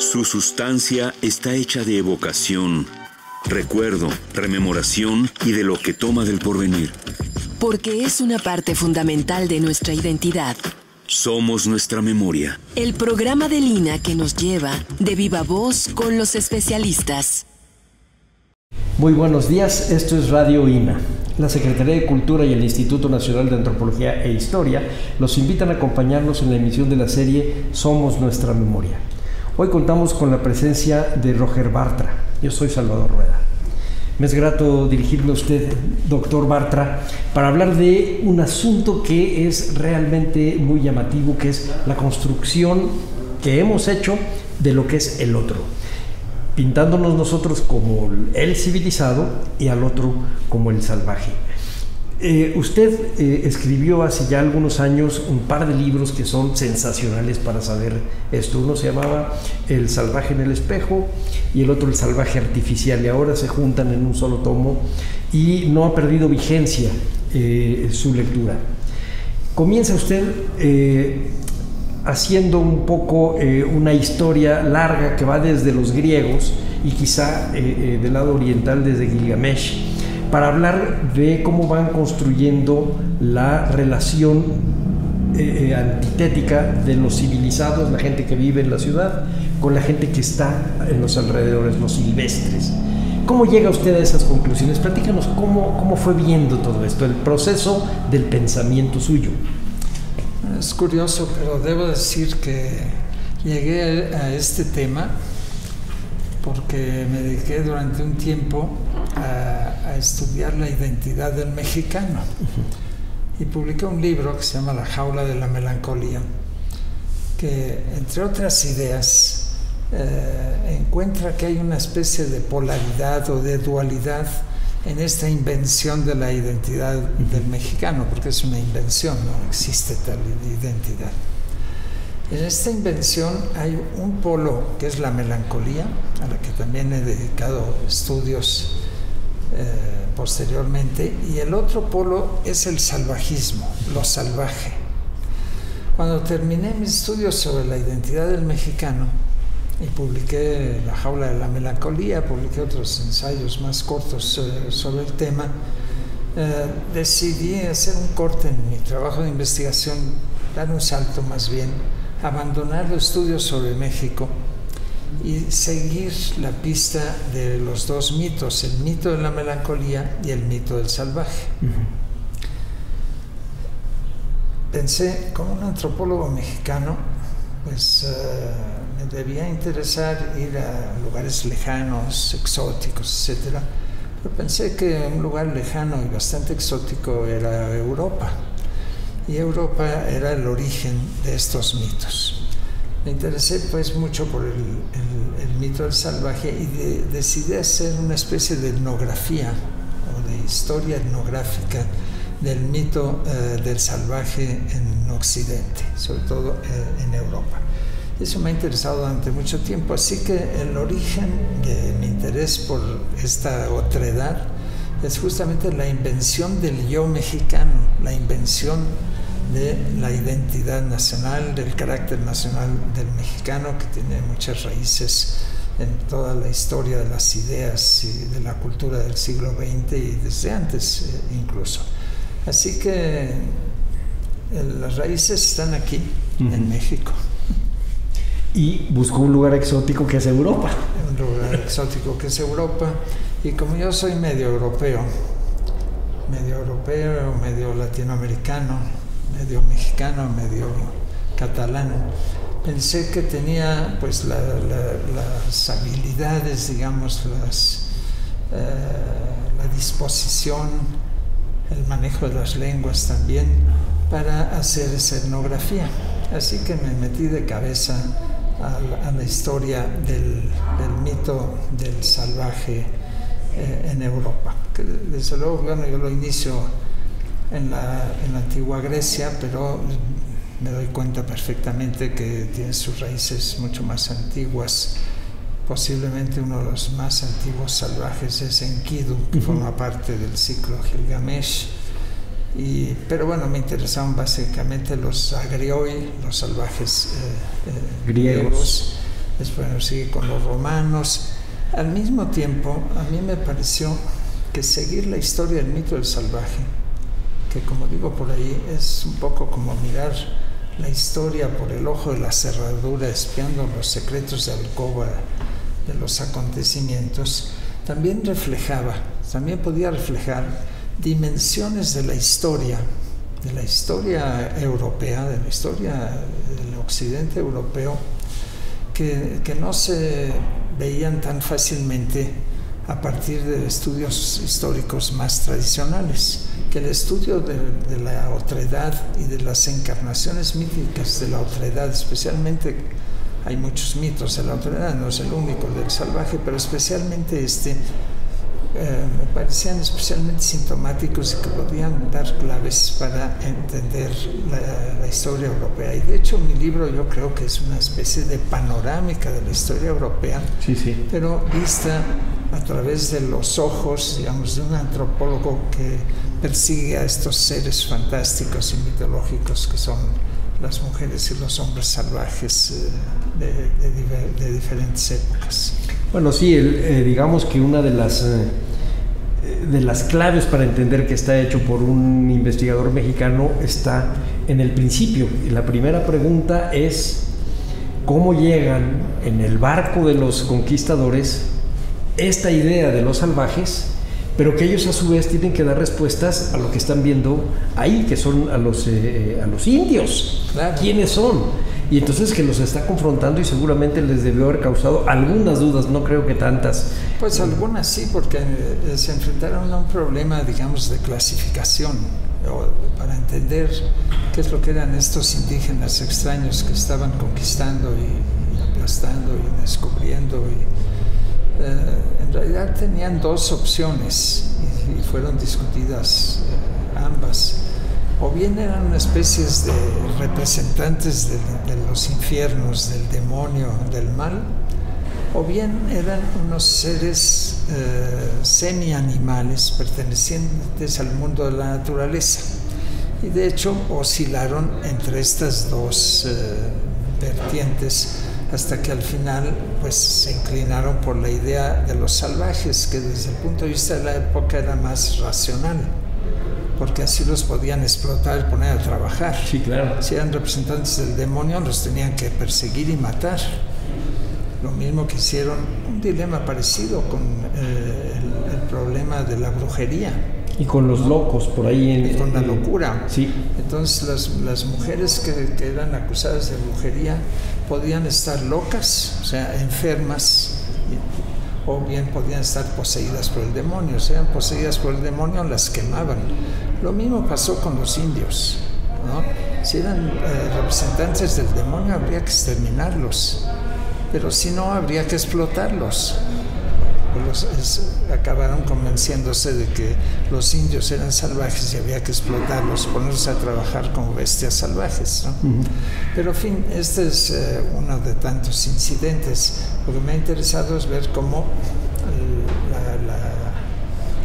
Su sustancia está hecha de evocación, recuerdo, rememoración y de lo que toma del porvenir. Porque es una parte fundamental de nuestra identidad. Somos nuestra memoria. El programa de Lina que nos lleva de viva voz con los especialistas. Muy buenos días, esto es Radio INA. La Secretaría de Cultura y el Instituto Nacional de Antropología e Historia los invitan a acompañarnos en la emisión de la serie Somos nuestra memoria. Hoy contamos con la presencia de Roger Bartra. Yo soy Salvador Rueda. Me es grato dirigirme a usted, doctor Bartra, para hablar de un asunto que es realmente muy llamativo, que es la construcción que hemos hecho de lo que es el otro pintándonos nosotros como el civilizado y al otro como el salvaje. Eh, usted eh, escribió hace ya algunos años un par de libros que son sensacionales para saber esto. Uno se llamaba El salvaje en el espejo y el otro El salvaje artificial y ahora se juntan en un solo tomo y no ha perdido vigencia eh, su lectura. Comienza usted haciendo un poco una historia larga que va desde los griegos y quizá del lado oriental desde Gilgamesh, para hablar de cómo van construyendo la relación antitética de los civilizados, la gente que vive en la ciudad, con la gente que está en los alrededores, los silvestres. ¿Cómo llega usted a esas conclusiones? Platícanos cómo, cómo fue viendo todo esto, el proceso del pensamiento suyo. Es curioso, pero debo decir que llegué a este tema porque me dediqué durante un tiempo a, estudiar la identidad del mexicano. Y publiqué un libro que se llama La jaula de la melancolía, que entre otras ideas eh, encuentra que hay una especie de polaridad o de dualidad en esta invención de la identidad del mexicano, porque es una invención, no existe tal identidad. En esta invención hay un polo que es la melancolía, a la que también he dedicado estudios posteriormente, y el otro polo es el salvajismo, lo salvaje. Cuando terminé mis estudios sobre la identidad del mexicano, y publiqué La jaula de la melancolía, publiqué otros ensayos más cortos eh, sobre el tema, eh, decidí hacer un corte en mi trabajo de investigación, dar un salto más bien, abandonar los estudios sobre México y seguir la pista de los dos mitos, el mito de la melancolía y el mito del salvaje. Pensé, como un antropólogo mexicano, pues... Eh, debía interesar ir a lugares lejanos, exóticos, etc. Pero pensé que un lugar lejano y bastante exótico era Europa. Y Europa era el origen de estos mitos. Me interesé pues mucho por el, mito del salvaje y decidí hacer una especie de etnografía o de historia etnográfica del mito eh, del salvaje en Occidente, sobre todo eh, en Europa. Eso me ha interesado durante mucho tiempo, así que el origen de mi interés por esta otredad es justamente la invención del yo mexicano, la invención de la identidad nacional, del carácter nacional del mexicano, que tiene muchas raíces en toda la historia de las ideas y de la cultura del siglo XX y desde antes eh, incluso. Así que eh, las raíces están aquí, en México y buscó un lugar exótico que es Europa. Un lugar exótico que es Europa. Y como yo soy medio europeo, medio europeo, medio latinoamericano, medio mexicano, medio catalán, pensé que tenía pues las habilidades, digamos, las, eh, la disposición, el manejo de las lenguas también para hacer esa etnografía. Así que me metí de cabeza a la, historia del, mito del salvaje eh, en Europa. Desde luego, bueno, yo lo inicio en la, en la antigua Grecia, pero me doy cuenta perfectamente que tiene sus raíces mucho más antiguas. Posiblemente uno de los más antiguos salvajes es Enkidu, que forma parte del ciclo Gilgamesh pero bueno, me interesaban básicamente los agrioi, los salvajes eh, eh, griegos. después sigue con los romanos. Al mismo tiempo, a mí me pareció que seguir la historia del mito del salvaje, que como digo por ahí, es un poco como mirar la historia por el ojo de la cerradura, espiando los secretos de alcoba de los acontecimientos, también reflejaba, también podía reflejar dimensiones de la historia, de la historia europea, de la historia del occidente europeo, que, que no se veían tan fácilmente a partir de estudios históricos más tradicionales, que el estudio de, de, la otredad y de las encarnaciones míticas de la otredad, especialmente hay muchos mitos de la otredad, no es el único del salvaje, pero especialmente este, eh, me parecían especialmente sintomáticos y que podían dar claves para entender la, la, historia europea. Y de hecho mi libro yo creo que es una especie de panorámica de la historia europea, sí, sí. pero vista a través de los ojos, digamos, de un antropólogo que persigue a estos seres fantásticos y mitológicos que son las mujeres y los hombres salvajes eh, de, diferentes épocas. Bueno, sí, eh, digamos que una de las, eh, de las claves para entender que está hecho por un investigador mexicano está en el principio. La primera pregunta es, ¿cómo llegan en el barco de los conquistadores esta idea de los salvajes, pero que ellos a su vez tienen que dar respuestas a lo que están viendo ahí, que son a los, eh, a los indios. Claro. ¿Quiénes son? Y entonces que los está confrontando y seguramente les debió haber causado algunas dudas, no creo que tantas. Pues algunas sí, porque eh, se enfrentaron a un problema, digamos, de clasificación, para entender qué es lo que eran estos indígenas extraños que estaban conquistando y, y aplastando y descubriendo y eh, en realidad tenían dos opciones y, fueron discutidas eh, ambas. O bien eran especies de representantes de, de, los infiernos, del demonio, del mal, o bien eran unos seres eh, semi-animales pertenecientes al mundo de la naturaleza. Y de hecho oscilaron entre estas dos eh, vertientes hasta que al final pues se inclinaron por la idea de los salvajes, que desde el punto de vista de la época era más racional, porque así los podían explotar y poner a trabajar. Sí, claro. Si eran representantes del demonio, los tenían que perseguir y matar. Lo mismo que hicieron un dilema parecido con eh, el, el problema de la brujería y con los locos por ahí en, y con la locura. Sí. Entonces las, las mujeres que, que, eran acusadas de brujería podían estar locas o sea enfermas o bien podían estar poseídas por el demonio o sea poseídas por el demonio las quemaban. Lo mismo pasó con los indios ¿no? si eran eh, representantes del demonio habría que exterminarlos pero si no habría que explotarlos los, es, acabaron convenciéndose de que los indios eran salvajes y había que explotarlos, ponerlos a trabajar como bestias salvajes. ¿no? Uh -huh. Pero, en fin, este es eh, uno de tantos incidentes. Lo que me ha interesado es ver cómo el, la, la,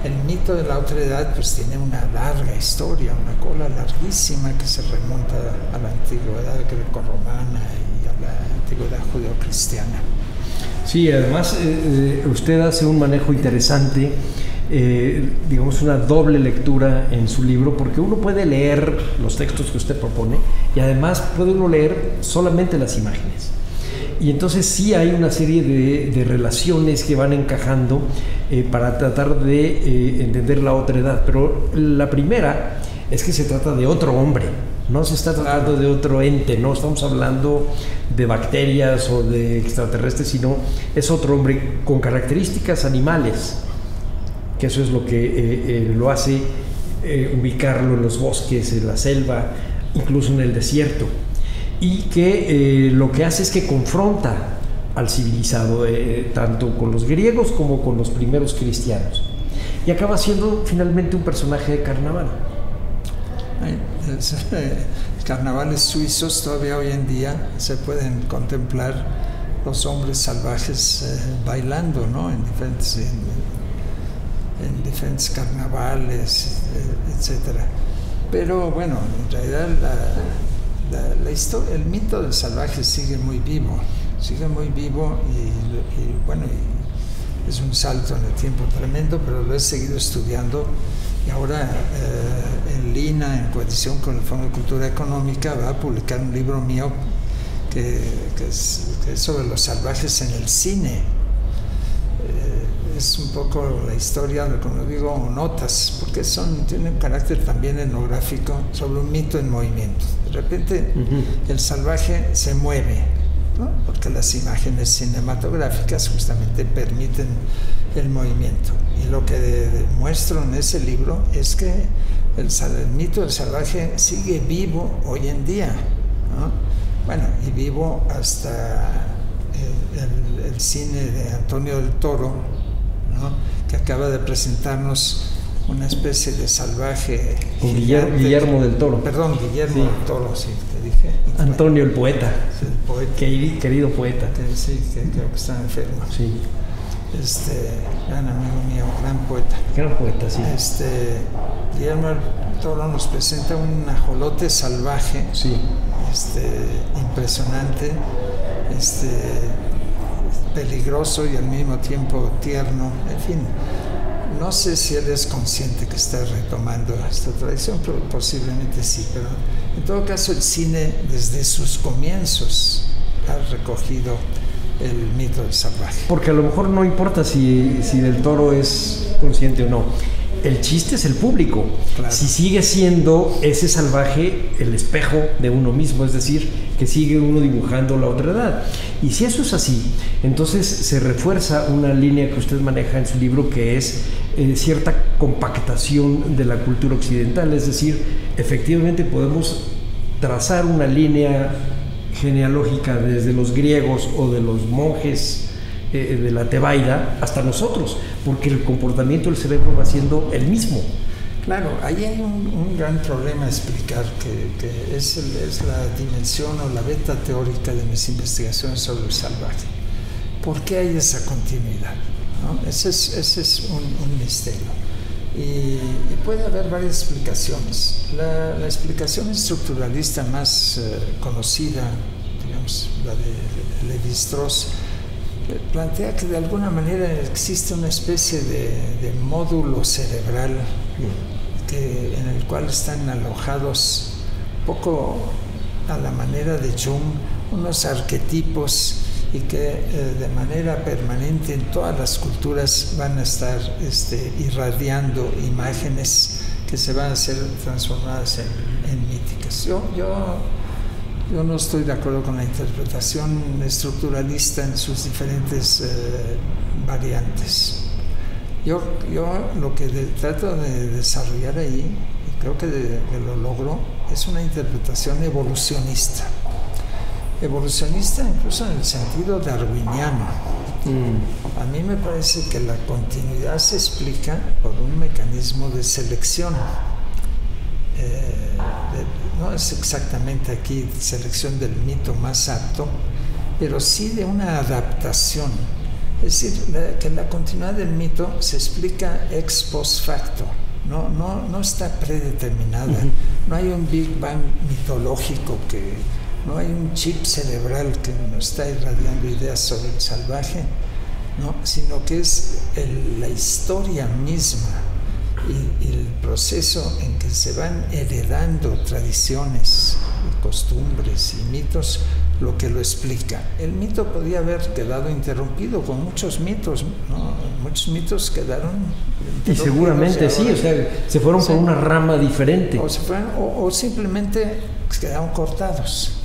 el mito de la autoridad pues, tiene una larga historia, una cola larguísima que se remonta a la antigüedad grecorromana y a la antigüedad judeocristiana. Sí, además eh, usted hace un manejo interesante, eh, digamos una doble lectura en su libro, porque uno puede leer los textos que usted propone y además puede uno leer solamente las imágenes. Y entonces sí hay una serie de, de relaciones que van encajando eh, para tratar de eh, entender la otra edad. Pero la primera es que se trata de otro hombre, no se está tratando de otro ente, no estamos hablando de bacterias o de extraterrestres, sino es otro hombre con características animales, que eso es lo que eh, eh, lo hace eh, ubicarlo en los bosques, en la selva, incluso en el desierto, y que lo que hace es que confronta al civilizado, tanto con los griegos como con los primeros cristianos, y acaba siendo finalmente un personaje de carnaval carnavales suizos todavía hoy en día se pueden contemplar los hombres salvajes eh, bailando ¿no? en, diferentes, en, en diferentes carnavales, eh, etc. Pero bueno, en realidad la, el mito del salvaje sigue muy vivo. Sigue muy vivo y, bueno, es un salto en el tiempo tremendo, pero lo he seguido estudiando y ahora eh, en Lina, en coedición con el Fondo de Cultura Económica, va a publicar un libro mío que, es, sobre los salvajes en el cine. Eh, es un poco la historia, como digo, notas, porque son, tienen un carácter también etnográfico sobre un mito en movimiento. De repente el salvaje se mueve, porque las imágenes cinematográficas justamente permiten el movimiento. Lo que muestro en ese libro es que el, mito del salvaje sigue vivo hoy en día. Bueno, y vivo hasta el, cine de Antonio del Toro, que acaba de presentarnos una especie de salvaje. Guillermo, del Toro. Perdón, Guillermo del Toro, sí, te dije. Antonio el poeta. el poeta. Querido, poeta. sí, que creo que está enfermo. Sí. Este, gran amigo mío, gran poeta. Gran poeta, sí. Este, Guillermo Toro nos presenta un ajolote salvaje. Sí este, impresionante, este, peligroso y al mismo tiempo tierno, en fin. No sé si él es consciente que está retomando esta tradición, pero posiblemente sí, pero en todo caso el cine desde sus comienzos ha recogido el mito del salvaje. Porque a lo mejor no importa si, si del toro es consciente o no el chiste es el público. Si sigue siendo ese salvaje el espejo de uno mismo, es decir, que sigue uno dibujando la otra edad. Y si eso es así, entonces se refuerza una línea que usted maneja en su libro que es eh, cierta compactación de la cultura occidental, es decir, efectivamente podemos trazar una línea genealógica desde los griegos o de los monjes eh, de la Tebaida hasta nosotros, porque el comportamiento del cerebro va siendo el mismo. Claro, ahí hay un, gran problema a explicar, que, es, es, la dimensión o la beta teórica de mis investigaciones sobre el salvaje. ¿Por qué hay esa continuidad? Ese es, ese es un, misterio. Y, puede haber varias explicaciones. La, explicación estructuralista más eh, conocida, digamos, la de Levi-Strauss, plantea que de alguna manera existe una especie de, módulo cerebral en el cual están alojados poco a la manera de Jung unos arquetipos y que eh, de manera permanente en todas las culturas van a estar este, irradiando imágenes que se van a ser transformadas en, míticas. Yo, yo yo no estoy de acuerdo con la interpretación estructuralista en sus diferentes eh, variantes. Yo, yo lo que trato de desarrollar ahí, y creo que, lo logro, es una interpretación evolucionista. Evolucionista incluso en el sentido darwiniano. Mm. A mí me parece que la continuidad se explica por un mecanismo de selección. Eh, no es exactamente aquí selección del mito más apto, pero sí de una adaptación. Es decir, que la continuidad del mito se explica ex post facto, no, no, no está predeterminada, no hay un Big Bang mitológico que no hay un chip cerebral que nos está irradiando ideas sobre el salvaje, ¿no? sino que es la historia misma y, el proceso en que se van heredando tradiciones y costumbres y mitos lo que lo explica. El mito podía haber quedado interrumpido con muchos mitos, ¿no? muchos mitos quedaron... Y seguramente sí, o sea, se fueron por una rama diferente. O, o simplemente quedaron cortados.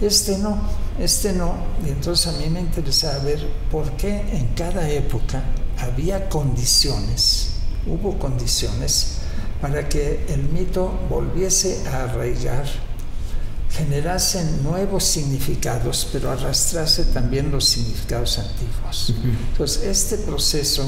Este no, este no. Y entonces a mí me interesa ver por qué en cada época había condiciones hubo condiciones para que el mito volviese a arraigar, generase nuevos significados, pero arrastrase también los significados antiguos. Entonces, este proceso,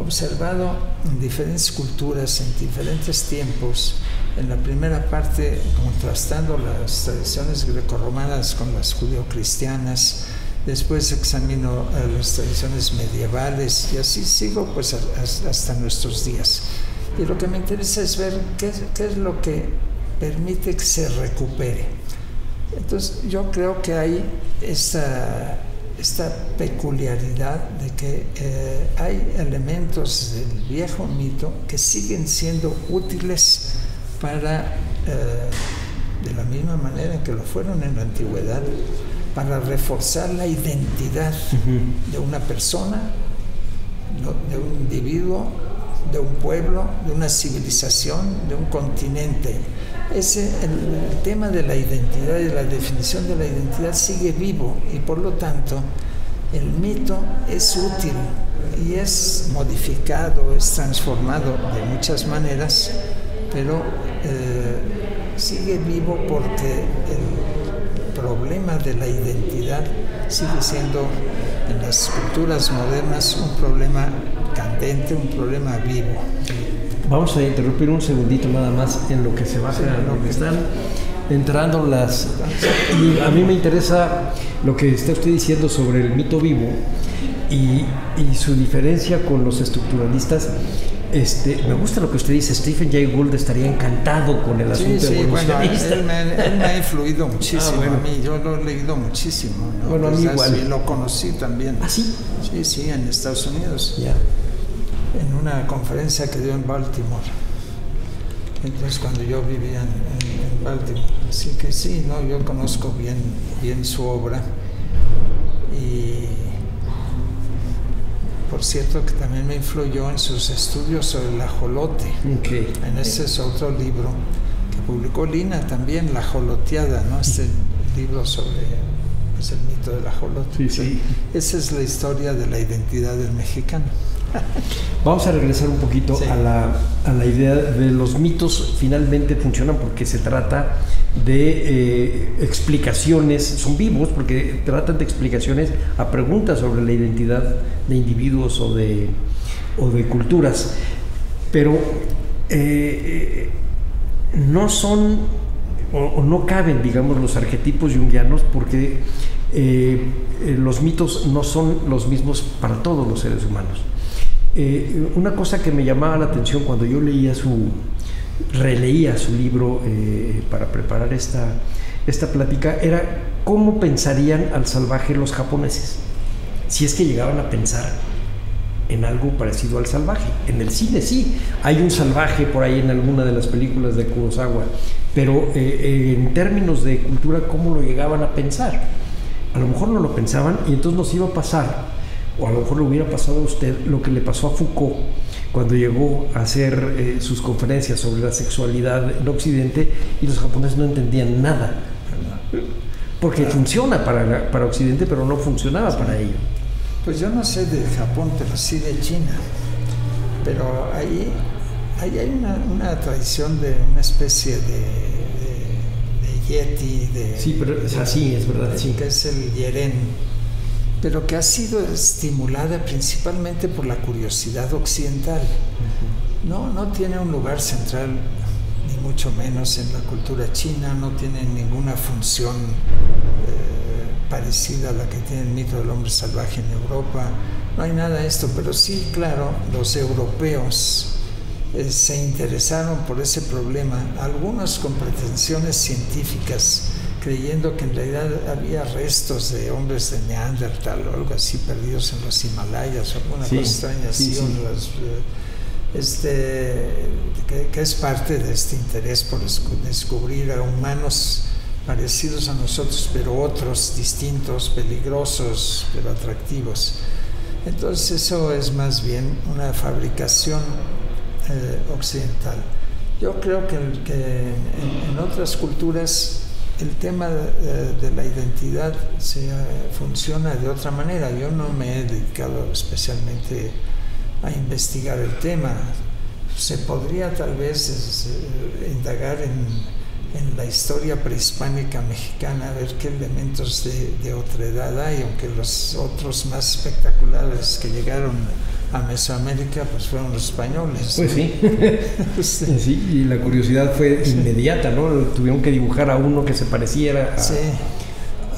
observado en diferentes culturas, en diferentes tiempos, en la primera parte contrastando las tradiciones grecorromanas con las judio-cristianas, después examino eh, las tradiciones medievales y así sigo pues hasta nuestros días. Y lo que me interesa es ver qué, qué, es lo que permite que se recupere. Entonces yo creo que hay esa esta peculiaridad de que eh, hay elementos del viejo mito que siguen siendo útiles para, eh, de la misma manera que lo fueron en la antigüedad, para reforzar la identidad de una persona, de un individuo, de un pueblo, de una civilización, de un continente. Ese, el, tema de la identidad y la definición de la identidad sigue vivo y por lo tanto el mito es útil y es modificado, es transformado de muchas maneras, pero eh, sigue vivo porque el problema de la identidad sigue siendo en las culturas modernas un problema candente, un problema vivo. Vamos a interrumpir un segundito nada más en lo que se baja, en lo que están entrando las... Y a mí me interesa lo que está usted diciendo sobre el mito vivo y, y su diferencia con los estructuralistas. Este, me gusta lo que usted dice, Stephen Jay Gould estaría encantado con el asunto sí, sí, bueno, él, me, él, me, ha influido muchísimo ah, a mí, yo lo he leído muchísimo. ¿no? Bueno, a mí pues igual. Y lo conocí también. ¿Ah, sí? Sí, sí, en Estados Unidos. Ya en una conferencia que dio en Baltimore. Entonces cuando yo vivía en, Baltimore. Así que sí, no, yo conozco bien, bien su obra. Y por cierto que también me influyó en sus estudios sobre el ajolote. Okay. En ese es otro libro que publicó Lina también, La Joloteada, ¿no? Este libro sobre pues, el mito del ajolote. Sí, sí. Esa es la historia de la identidad del mexicano. Vamos a regresar un poquito a, la, a, la, idea de los mitos finalmente funcionan porque se trata de eh, explicaciones, son vivos porque tratan de explicaciones a preguntas sobre la identidad de individuos o de, o de culturas, pero eh, no son o, no caben, digamos, los arquetipos jungianos porque eh, los mitos no son los mismos para todos los seres humanos. Eh, una cosa que me llamaba la atención cuando yo leía su, releía su libro eh, para preparar esta, esta plática era cómo pensarían al salvaje los japoneses, si es que llegaban a pensar en algo parecido al salvaje. En el cine sí, hay un salvaje por ahí en alguna de las películas de Kurosawa, pero eh, en términos de cultura, ¿cómo lo llegaban a pensar? A lo mejor no lo pensaban y entonces nos iba a pasar o a lo mejor le hubiera pasado a usted lo que le pasó a Foucault cuando llegó a hacer eh, sus conferencias sobre la sexualidad en Occidente y los japoneses no entendían nada. Porque funciona para, para Occidente, pero no funcionaba para ellos. Pues yo no sé de Japón, pero sí de China. Pero ahí, ahí hay una, una tradición de una especie de, de, yeti, de... Sí, pero es así, es verdad, sí. Que es el yeren pero que ha sido estimulada principalmente por la curiosidad occidental. No, no tiene un lugar central, ni mucho menos en la cultura china, no tiene ninguna función eh, parecida a la que tiene el mito del hombre salvaje en Europa. No hay nada de esto, pero sí, claro, los europeos eh, se interesaron por ese problema, algunos con pretensiones científicas creyendo que en realidad había restos de hombres de Neandertal o algo así perdidos en los Himalayas o alguna cosa extraña así, eh, este, que, es parte de este interés por descubrir a humanos parecidos a nosotros, pero otros distintos, peligrosos, pero atractivos. Entonces eso es más bien una fabricación eh, occidental. Yo creo que, en otras culturas el tema de, la identidad se, funciona de otra manera. Yo no me he dedicado especialmente a investigar el tema. Se podría tal vez eh, indagar en, la historia prehispánica mexicana, ver qué elementos de, de otra edad hay, aunque los otros más espectaculares que llegaron a Mesoamérica pues fueron los españoles. Pues sí. sí. y la curiosidad fue inmediata, ¿no? Tuvieron que dibujar a uno que se pareciera a, sí.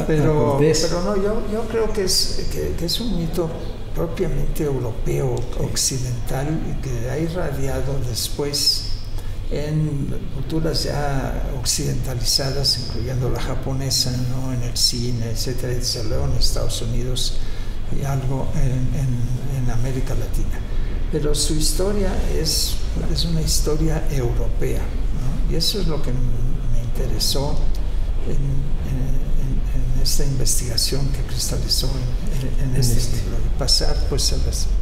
pero, pero no, yo, yo creo que es, que, es un mito propiamente europeo, occidental, y que ha irradiado después en culturas ya occidentalizadas, incluyendo la japonesa, ¿no? en el cine, etcétera, y luego en Estados Unidos y algo en, en, América Latina. Pero su historia es, es una historia europea, ¿no? y eso es lo que me interesó en, en esta investigación que cristalizó en, este, este libro, pasar pues,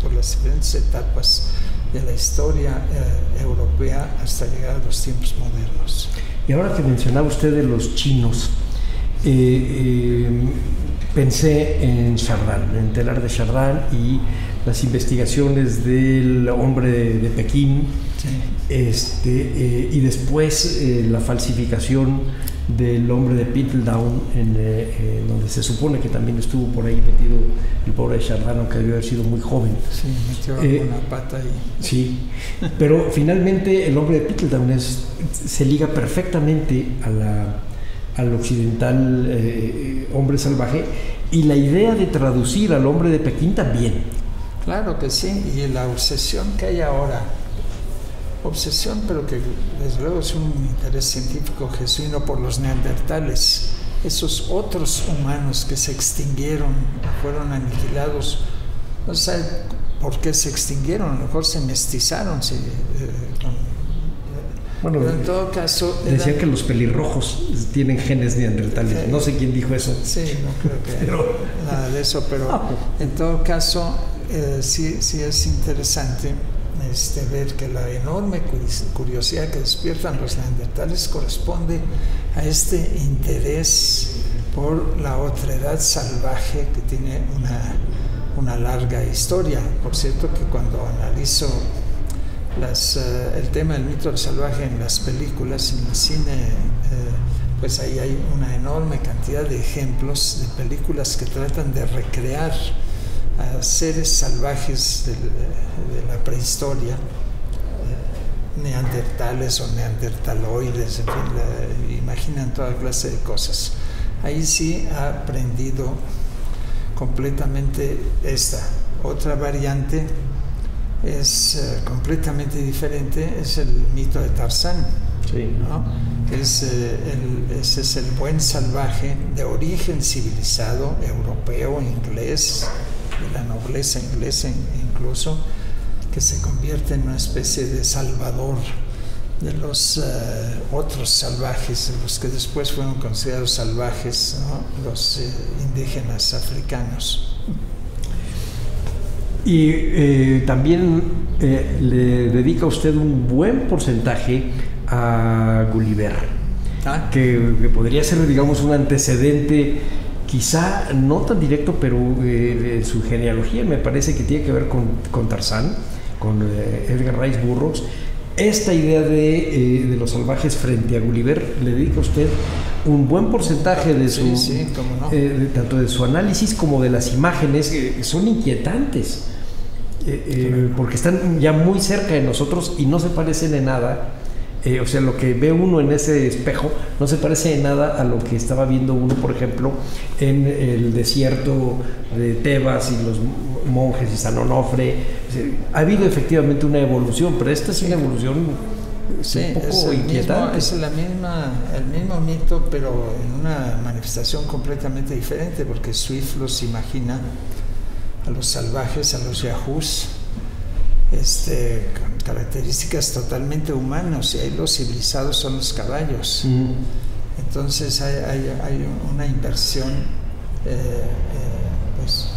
por las diferentes etapas de la historia eh, europea hasta llegar a los tiempos modernos. Y ahora que mencionaba usted de los chinos, eh, eh, pensé en Chardin, en Telar de Chardin y las investigaciones del hombre de, Pekín, este, y después la falsificación del hombre de Piltdown, en, eh, donde se supone que también estuvo por ahí metido el pobre Chardano, que debió haber sido muy joven. Sí, metió eh, una pata ahí. Sí, pero finalmente el hombre de Piltdown es, se liga perfectamente a la, al occidental eh, hombre salvaje y la idea de traducir al hombre de Pekín también. Claro que sí, y la obsesión que hay ahora obsesión, pero que desde luego es un interés científico jesuino por los neandertales, esos otros humanos que se extinguieron, fueron aniquilados. No sé por qué se extinguieron, a lo mejor se mestizaron. Se, eh, bueno, pero en todo caso. Decía que los pelirrojos tienen genes neandertales. no sé quién dijo eso. Sí, no creo que nada de eso, pero ah, pues. en todo caso, eh, sí, sí es interesante este, ver que la enorme curiosidad que despiertan los neandertales corresponde a este interés por la otredad salvaje que tiene una, una larga historia. Por cierto que cuando analizo las, eh, el tema del mito del salvaje en las películas, en el cine, eh, pues ahí hay una enorme cantidad de ejemplos de películas que tratan de recrear a seres salvajes de, la prehistoria, eh, neandertales o neandertaloides, en fin, imaginan toda clase de cosas. Ahí sí ha aprendido completamente esta. Otra variante es eh, completamente diferente, es el mito de Tarzán. Es, eh, ese es el buen salvaje de origen civilizado, europeo, inglés, la nobleza inglesa incluso, que se convierte en una especie de salvador de los eh, otros salvajes, los que después fueron considerados salvajes, los eh, indígenas africanos. Y eh, también le dedica usted un buen porcentaje a Gulliver, ah. que, que, podría ser, digamos, un antecedente quizá no tan directo, pero eh, su genealogía me parece que tiene que ver con, con Tarzán, con eh, Edgar Rice Burroughs. Esta idea de, eh, de, los salvajes frente a Gulliver le dedica a usted un buen porcentaje de su, tanto de su análisis como de las imágenes, que son inquietantes, porque están ya muy cerca de nosotros y no se parecen en nada eh, o sea, lo que ve uno en ese espejo no se parece en nada a lo que estaba viendo uno, por ejemplo, en el desierto de Tebas y los monjes y San Onofre. ha habido efectivamente una evolución, pero esta es una evolución un poco es el inquietante. Mismo, es la misma, el mismo mito, pero en una manifestación completamente diferente, porque Swift los imagina a los salvajes, a los yahoos, este, características totalmente humanas y ahí los civilizados son los caballos. Mm. Entonces hay, una inversión eh, eh, pues,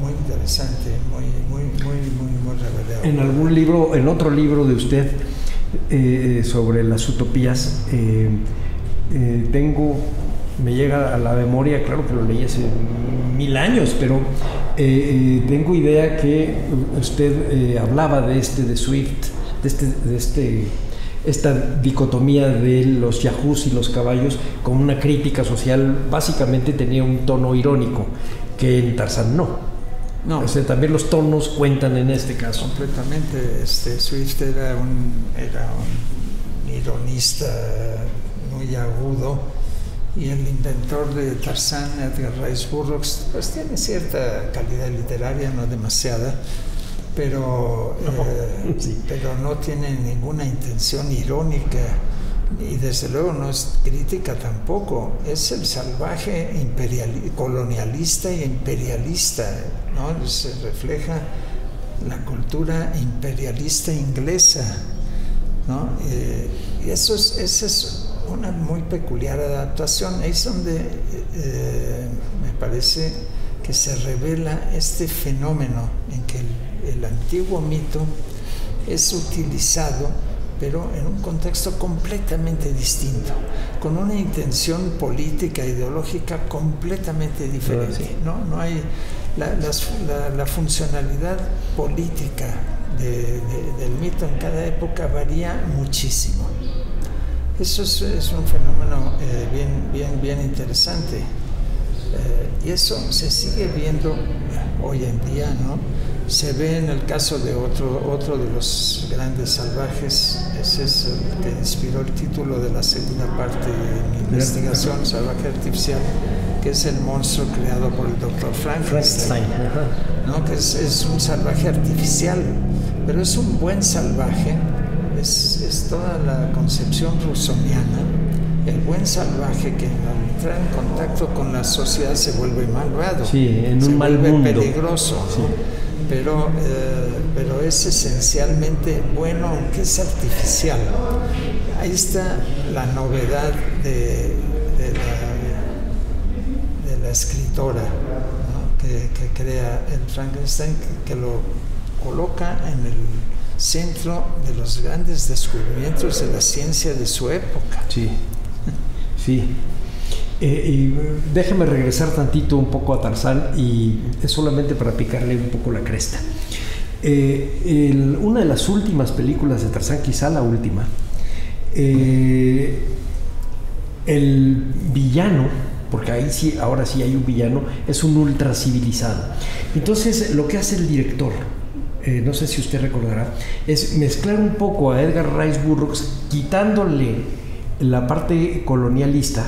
muy interesante, muy, muy, muy, muy, reveladora. En algún libro, en otro libro de usted eh, sobre las utopías, tengo, me llega a la memoria, claro que lo leí hace mil años, pero eh, eh, tengo idea que usted eh, hablaba de este, de Swift, de este, de este, esta dicotomía de los yahoos y los caballos con una crítica social, básicamente tenía un tono irónico, que en Tarzán no. No. O sea, también los tonos cuentan en este caso. Completamente. Este, Swift era un, era un ironista muy agudo y el inventor de Tarzán, Edgar Rice Burroughs, pues tiene cierta calidad literaria, no demasiada, pero, eh, Sí. pero no tiene ninguna intención irónica y desde luego no es crítica tampoco. Es el salvaje imperiali- colonialista y imperialista, ¿no? Se refleja la cultura imperialista inglesa, ¿no? Eh, y eso es, esa es una muy peculiar adaptación. Ahí es donde eh, me parece que se revela este fenómeno en que el, el antiguo mito es utilizado pero en un contexto completamente distinto, con una intención política, ideológica completamente diferente. Sí. ¿no? No hay la, las- la- la funcionalidad política de- de- del mito en cada época varía muchísimo. Eso es, es un fenómeno eh, bien, bien, bien interesante. Eh, y eso se sigue viendo hoy en día, ¿no? Se ve en el caso de otro, otro de los grandes salvajes, ese es el que inspiró el título de la segunda parte de mi investigación, Salvaje Artificial, que es el monstruo creado por el doctor Frankenstein. ¿no? que es, es un salvaje artificial, pero es un buen salvaje, es, es toda la concepción rusoniana, el buen salvaje que al entrar en contacto con la sociedad se vuelve malvado, Sí, en se un mal vuelve mundo. peligroso, ¿no? pero, eh, pero es esencialmente bueno, aunque es artificial. Ahí está la novedad de, de la, de la escritora ¿no? que, que crea el Frankenstein, que, que lo coloca en el centro de los grandes descubrimientos de la ciencia de su época. Sí, sí. Eh, y eh, déjame regresar tantito un poco a Tarzán y es solamente para picarle un poco la cresta. Eh, una de las últimas películas de Tarzán, quizá la última, eh, el villano, porque ahí sí, ahora sí hay un villano, es un ultra civilizado. Entonces, lo que hace el director, eh, no sé si usted recordará, es mezclar un poco a Edgar Rice Burroughs, quitándole la parte colonialista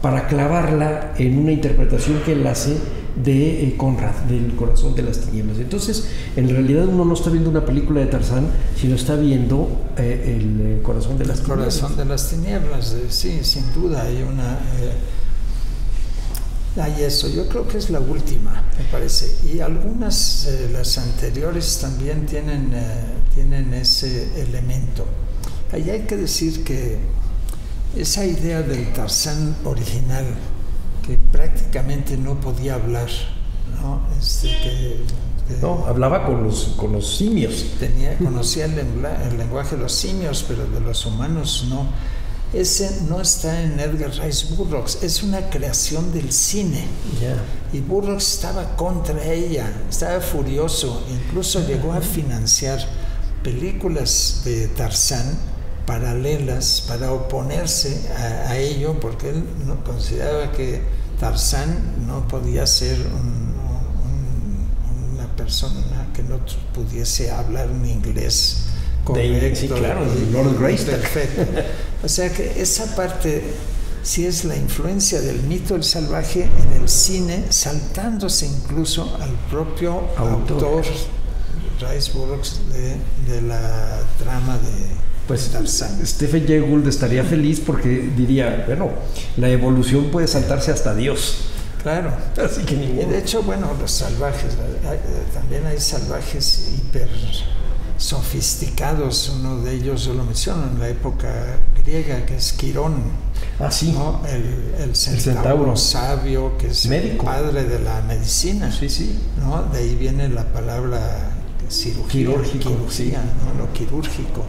para clavarla en una interpretación que él hace de eh, Conrad, del corazón de las tinieblas. Entonces, en realidad uno no está viendo una película de Tarzán, sino está viendo eh, el corazón de las El corazón tinieblas. de las tinieblas, sí, sin duda hay una... eh, hay eso, yo creo que es la última, me parece. Y algunas de las anteriores también tienen, eh, tienen ese elemento. Ahí hay que decir que esa idea del Tarzán original, que prácticamente no podía hablar, ¿no? Este, que, que- No, hablaba con los, con los simios. tenía, conocía el, el lenguaje de los simios, pero de los humanos no. Ese no está en Edgar Rice Burroughs, es una creación del cine. Ya. Y Burroughs estaba contra ella, estaba furioso, incluso llegó a financiar películas de Tarzán paralelas para oponerse a, a ello, porque él no consideraba que Tarzán no podía ser un- un- una persona que no pudiese hablar un inglés correcto. sí, claro, Lord Greystock. perfecto. O sea que esa parte sí es la influencia del mito del salvaje en el cine, saltándose incluso al propio Autor. autor, Rice Burroughs de, de la trama de Pues. Stephen Jay Gould estaría feliz porque diría, bueno, la evolución puede saltarse hasta Dios. Claro. Así que ni Y modo. de hecho, bueno, los salvajes, eh, también hay salvajes hiper sofisticados, uno de ellos lo menciono en la época griega, que es Quirón, Ah, sí. ¿no? el, el centauro, centauro. sabio, que es el padre de la medicina. Sí, sí. ¿no? De ahí viene la palabra cirugía, Quirúrgico, ¿no? lo quirúrgico.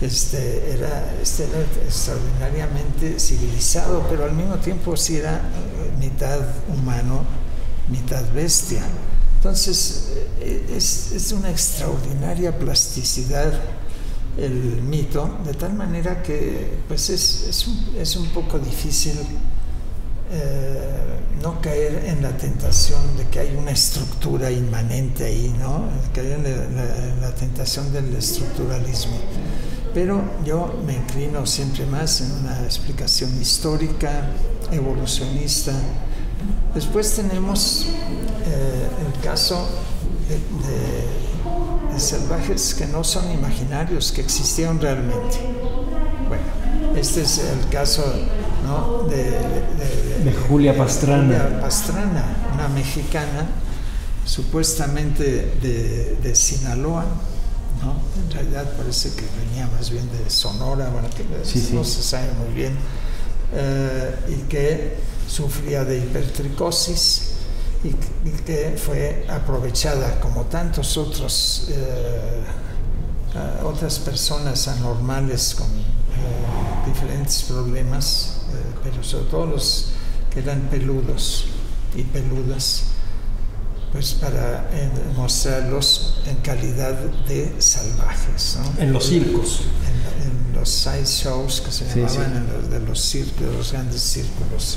Este era, este era extraordinariamente civilizado, pero al mismo tiempo sí era eh, mitad humano, mitad bestia. Entonces eh, es, una extraordinaria plasticidad el mito, de tal manera que pues es, es, un, es un poco difícil eh, no caer en la tentación de que hay una estructura inmanente ahí, ¿no? Caer en la tentación del estructuralismo. Pero yo me inclino siempre más en una explicación histórica, evolucionista. Después tenemos eh, el caso de, salvajes que no son imaginarios, que existieron realmente. Bueno, este es el caso de, Julia Pastrana. Julia Pastrana, una mexicana supuestamente de, Sinaloa, ¿no? En realidad parece que venía más bien de Sonora, bueno, que no se sabe muy bien, eh, y que sufría de hipertricosis y, que fue aprovechada como tantos otros eh, otras personas anormales con eh, diferentes problemas, pero sobre todo los que eran peludos y peludas pues para eh, mostrarlos en calidad de salvajes. En los circos. En, los side shows que se llamaban de los circos, de los grandes círculos,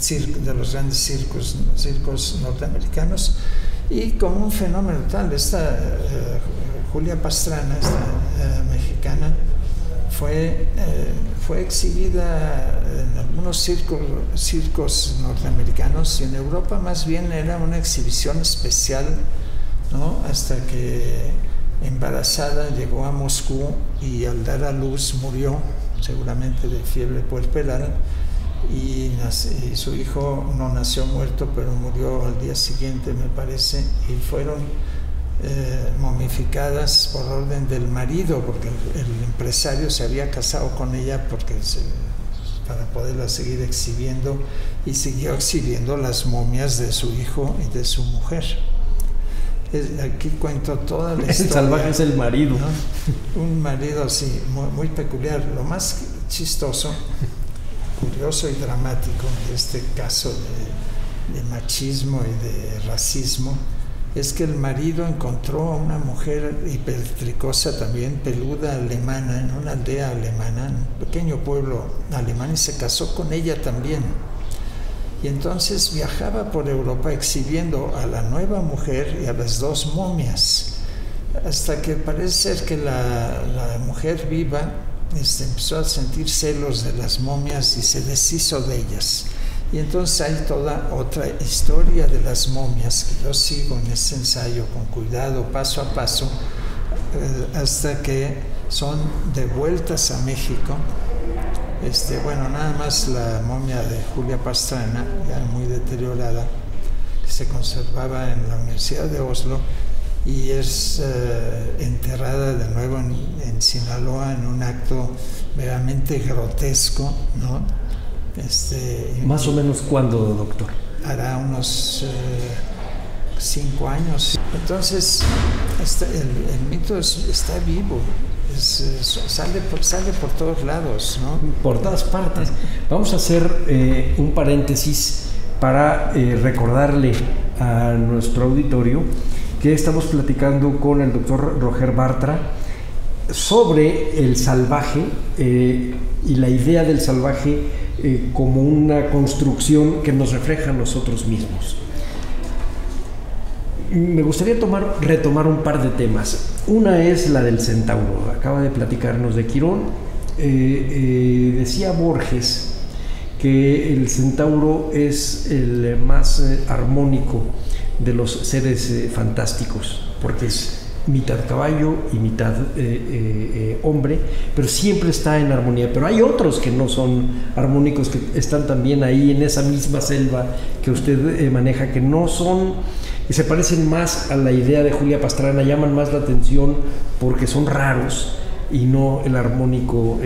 de los grandes circos, circos norteamericanos. Y como un fenómeno tal, esta eh, Julia Pastrana, esta eh, mexicana, fue, fue exhibida en algunos circos, circos norteamericanos y en Europa más bien era una exhibición especial, ¿no? hasta que embarazada llegó a Moscú y al dar a luz murió, seguramente de fiebre puerperal, y, y su hijo no nació muerto, pero murió al día siguiente, me parece, y fueron eh, momificadas por orden del marido, porque el, empresario se había casado con ella porque para poderla seguir exhibiendo y siguió exhibiendo las momias de su hijo y de su mujer. aquí cuento toda la historia. El salvaje es el marido. Un marido así, muy, peculiar. Lo más chistoso, curioso y dramático de este caso de machismo y de racismo es que el marido encontró a una mujer hipertricosa también, peluda alemana, en una aldea alemana, en un pequeño pueblo alemán, y se casó con ella también. Y entonces viajaba por Europa exhibiendo a la nueva mujer y a las dos momias, hasta que parece ser que la, mujer viva este, empezó a sentir celos de las momias y se deshizo de ellas y entonces hay toda otra historia de las momias que yo sigo en ese ensayo con cuidado, paso a paso, eh, hasta que son devueltas a México. Este, bueno, nada más la momia de Julia Pastrana, ya muy deteriorada, que se conservaba en la Universidad de Oslo y es eh, enterrada de nuevo en, en Sinaloa en un acto verdaderamente grotesco, ¿no? Este, ¿Más o menos cuándo, doctor? Hará unos eh, cinco años. Entonces, este, el, mito está vivo, sale, por, sale por todos lados, ¿no? Por todas partes. Vamos a hacer eh, un paréntesis para eh, recordarle a nuestro auditorio que estamos platicando con el doctor Roger Bartra sobre el salvaje y la idea del salvaje eh, como una construcción que nos refleja a nosotros mismos. Me gustaría tomar, retomar un par de temas. Una es la del centauro. Acaba de platicarnos de Quirón. Eh, eh, decía Borges que el centauro es el más armónico de los seres fantásticos, porque es mitad caballo y mitad eh, eh, eh, hombre, pero siempre está en armonía. Pero hay otros que no son armónicos, que están también ahí en esa misma selva que usted maneja, que no son, y se parecen más a la idea de Julia Pastrana, llaman más la atención porque son raros y no el armónico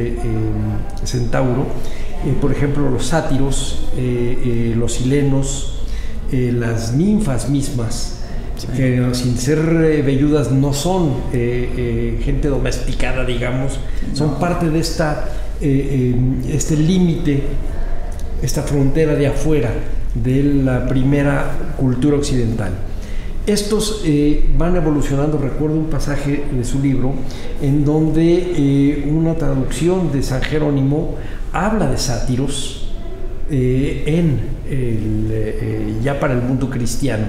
centauro. Por ejemplo, los sátiros, los silenos, las ninfas mismas, que sin ser eh, velludas no son eh, eh, gente domesticada, digamos, son parte de esta, este límite, esta frontera de afuera de la primera cultura occidental. Estos van evolucionando, recuerdo un pasaje de su libro en donde una traducción de San Jerónimo habla de sátiros en ya para el mundo cristiano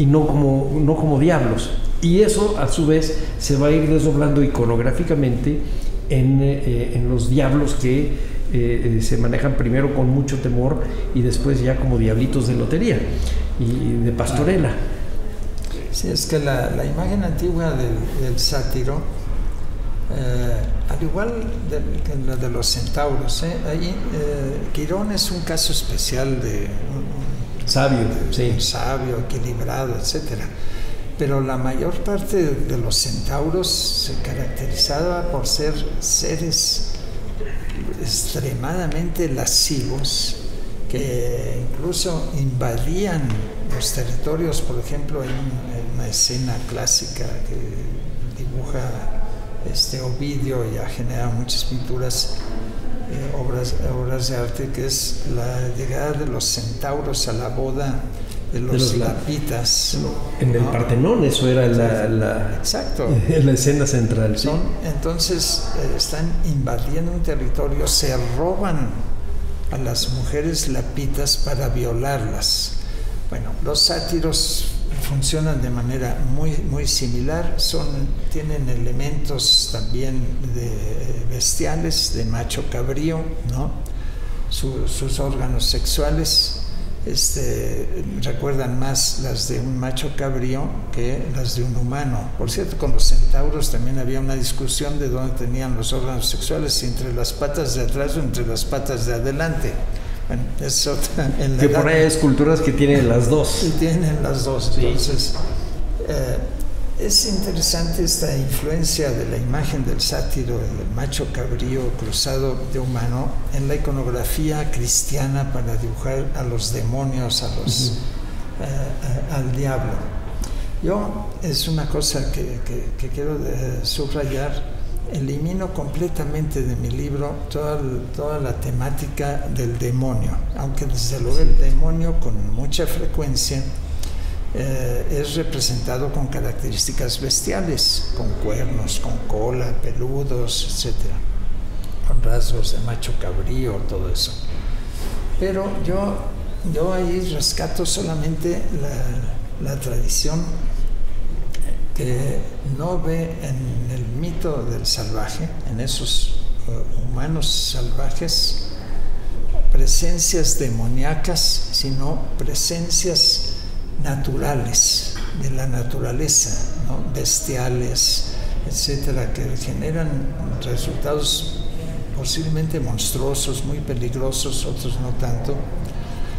y no como, no como diablos. Y eso a su vez se va a ir desdoblando iconográficamente en, eh, en los diablos que eh, eh, se manejan primero con mucho temor y después ya como diablitos de lotería y de pastorela. Sí, es que la, la imagen antigua del, del sátiro, eh, al igual de, que la de los centauros, ¿eh? ahí eh, Quirón es un caso especial de un, Sabio, de sí. un sabio, equilibrado, etcétera. Pero la mayor parte de, de los centauros se caracterizaba por ser seres extremadamente lascivos que incluso invadían los territorios, por ejemplo, hay una escena clásica que dibuja este Ovidio y ha generado muchas pinturas, eh, obras, obras de arte, que es la llegada de los centauros a la boda de los, los la- lapitas. En el. Partenón eso era la, la, Exacto. la escena central. sí. Entonces eh, están invadiendo un territorio, se roban a las mujeres lapitas para violarlas. Bueno, los sátiros funcionan de manera muy, muy similar, tienen elementos también de bestiales, de macho cabrío, ¿no? Su- sus órganos sexuales este, recuerdan más las de un macho cabrío que las de un humano. Por cierto, con los centauros también había una discusión de dónde tenían los órganos sexuales, si entre las patas de atrás o entre las patas de adelante. Bueno, es otra. En la Que por ahí hay esculturas que tienen las dos. y tienen las dos. Sí. Entonces, eh, es interesante esta influencia de la imagen del sátiro, del macho cabrío cruzado de humano, en la iconografía cristiana para dibujar a los demonios, a los, eh, a- al diablo. Yo, es una cosa que, que- que quiero eh, subrayar, elimino completamente de mi libro toda, toda la temática del demonio, aunque desde luego el demonio con mucha frecuencia eh, es representado con características bestiales, con cuernos, con cola, peludos, etc. Con rasgos de macho cabrío, todo eso. Pero yo, yo ahí rescato solamente la, tradición que no ve en el mito del salvaje, en esos eh, humanos salvajes, presencias demoníacas, sino presencias naturales, de la naturaleza, bestiales, etcétera, que generan resultados posiblemente monstruosos, muy peligrosos, otros no tanto,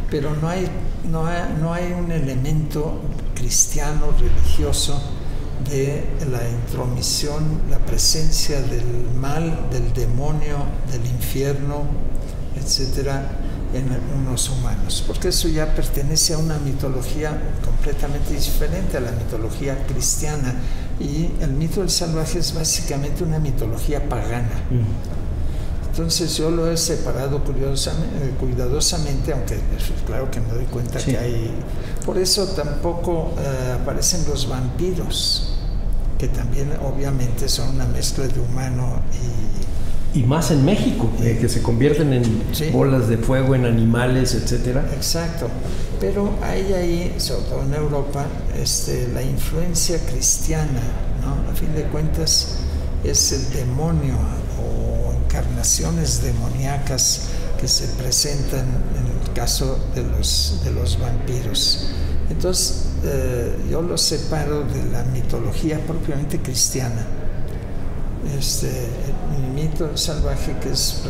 pero no hay, no hay, no hay un elemento cristiano, religioso, de la intromisión, la presencia del mal, del demonio, del infierno, etcétera, en unos humanos, porque eso ya pertenece a una mitología completamente diferente a la mitología cristiana y el mito del salvaje es básicamente una mitología pagana. Entonces yo lo he separado curiosamente, eh, cuidadosamente, aunque claro que me doy cuenta Sí. que hay... Por eso tampoco eh, aparecen los vampiros, que también obviamente son una mezcla de humano y, Y más en México, eh, que se convierten en Sí. bolas de fuego, en animales, etcétera. Exacto. Pero hay ahí, sobre todo en Europa, este, la influencia cristiana, ¿no? A fin de cuentas, es el demonio o encarnaciones demoníacas que se presentan en el caso de los, de los vampiros. Entonces, eh, yo los separo de la mitología propiamente cristiana este, mito salvaje que es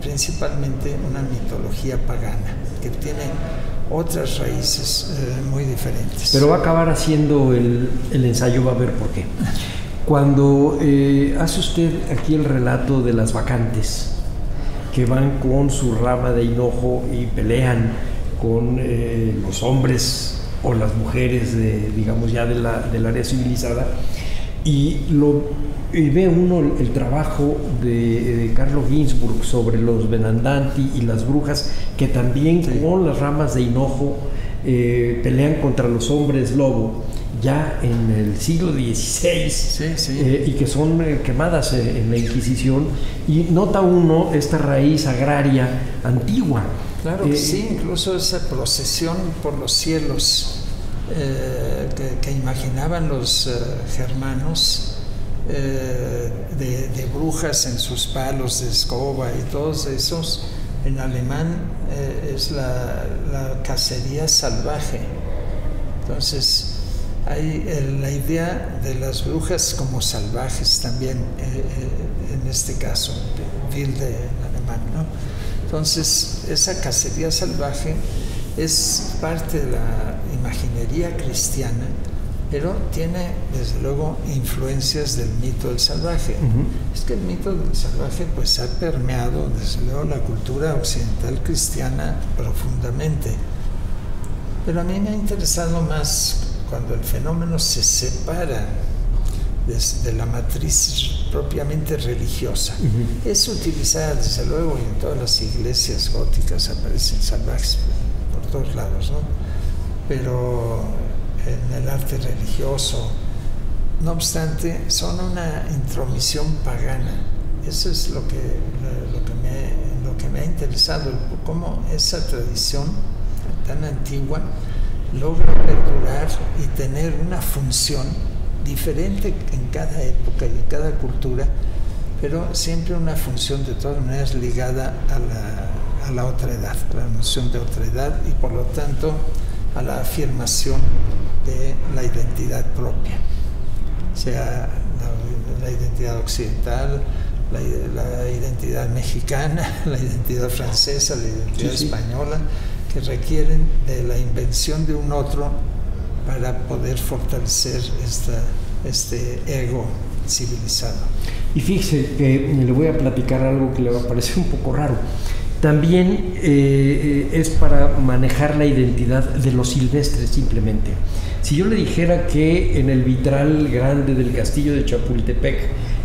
principalmente una mitología pagana, que tiene otras raíces eh, muy diferentes. Pero va a acabar haciendo el, el ensayo, va a ver por qué. Cuando eh, hace usted aquí el relato de las vacantes, que van con su rama de hinojo y pelean con eh, los hombres o las mujeres, de, digamos ya de la, del área civilizada, y, lo, y ve uno el, trabajo de, de Carlo Ginzburg sobre los Benandanti y las brujas, que también Sí. con las ramas de hinojo eh, pelean contra los hombres lobo ya en el siglo XVI Sí, sí. eh, y que son eh, quemadas eh, en la Inquisición y nota uno esta raíz agraria antigua. Claro que sí, incluso esa procesión por los cielos que, que imaginaban los germanos eh, de, brujas en sus palos de escoba y todos esos, en alemán eh, es la, cacería salvaje. Entonces, hay la idea de las brujas como salvajes también, eh, en este caso, Wilde en alemán. ¿no? Entonces, esa cacería salvaje es parte de la imaginería cristiana, pero tiene desde luego influencias del mito del salvaje. Es que el mito del salvaje pues ha permeado desde luego la cultura occidental cristiana profundamente. Pero a mí me ha interesado más cuando el fenómeno se separa de, la matriz propiamente religiosa. Es utilizada desde luego y en todas las iglesias góticas aparecen salvajes por todos lados, ¿no? Pero en el arte religioso, no obstante, son una intromisión pagana. Eso es lo que, lo que, me, lo que me ha interesado, cómo esa tradición tan antigua logra perdurar y tener una función diferente en cada época y en cada cultura, pero siempre una función de todas maneras ligada a la, a la otra edad, la noción de otra edad y por lo tanto a la afirmación de la identidad propia, sea la, identidad occidental, la, identidad mexicana, la identidad francesa, la identidad española que requieren de la invención de un otro para poder fortalecer esta, este ego civilizado. Y fíjese que le voy a platicar algo que le va a parecer un poco raro. También eh, es para manejar la identidad de los silvestres simplemente. Si yo le dijera que en el vitral grande del castillo de Chapultepec,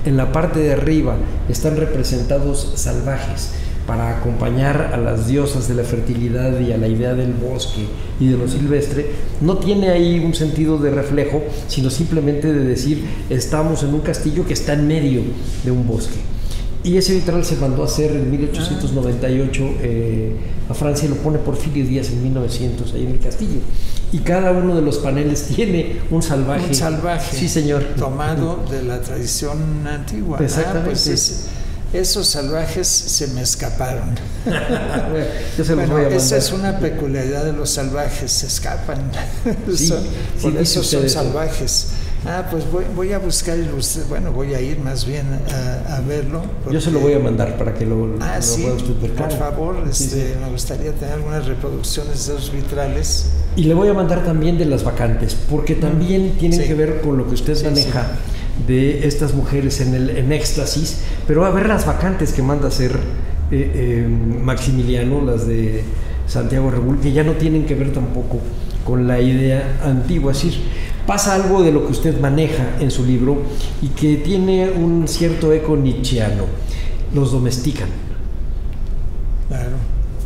en la parte de arriba, están representados salvajes, para acompañar a las diosas de la fertilidad y a la idea del bosque y de lo silvestre, no tiene ahí un sentido de reflejo, sino simplemente de decir estamos en un castillo que está en medio de un bosque. Y ese vitral se mandó a hacer en 1898 eh, a Francia y lo pone Porfirio Díaz en 1900 ahí en el castillo. Y cada uno de los paneles tiene un salvaje. Un salvaje. Sí, señor. Tomado de la tradición antigua. Exactamente. Ah, pues esos salvajes se me escaparon. Yo se los voy a esa es una peculiaridad de los salvajes, se escapan. por eso son salvajes. Ah, pues voy, a buscar, bueno, voy a ir más bien a, verlo. Yo se lo voy a mandar para que lo, ah, pueda usted ver. Por favor, este, me gustaría tener algunas reproducciones de los vitrales. Y le voy a mandar también de las vacantes, porque también tienen que ver con lo que usted maneja de estas mujeres en, el, en éxtasis, pero a ver las vacantes que manda hacer eh, eh, Maximiliano, las de Santiago Rebull, que ya no tienen que ver tampoco con la idea antigua. Es decir, pasa algo de lo que usted maneja en su libro y que tiene un cierto eco nietzscheano. Los domestican. Claro,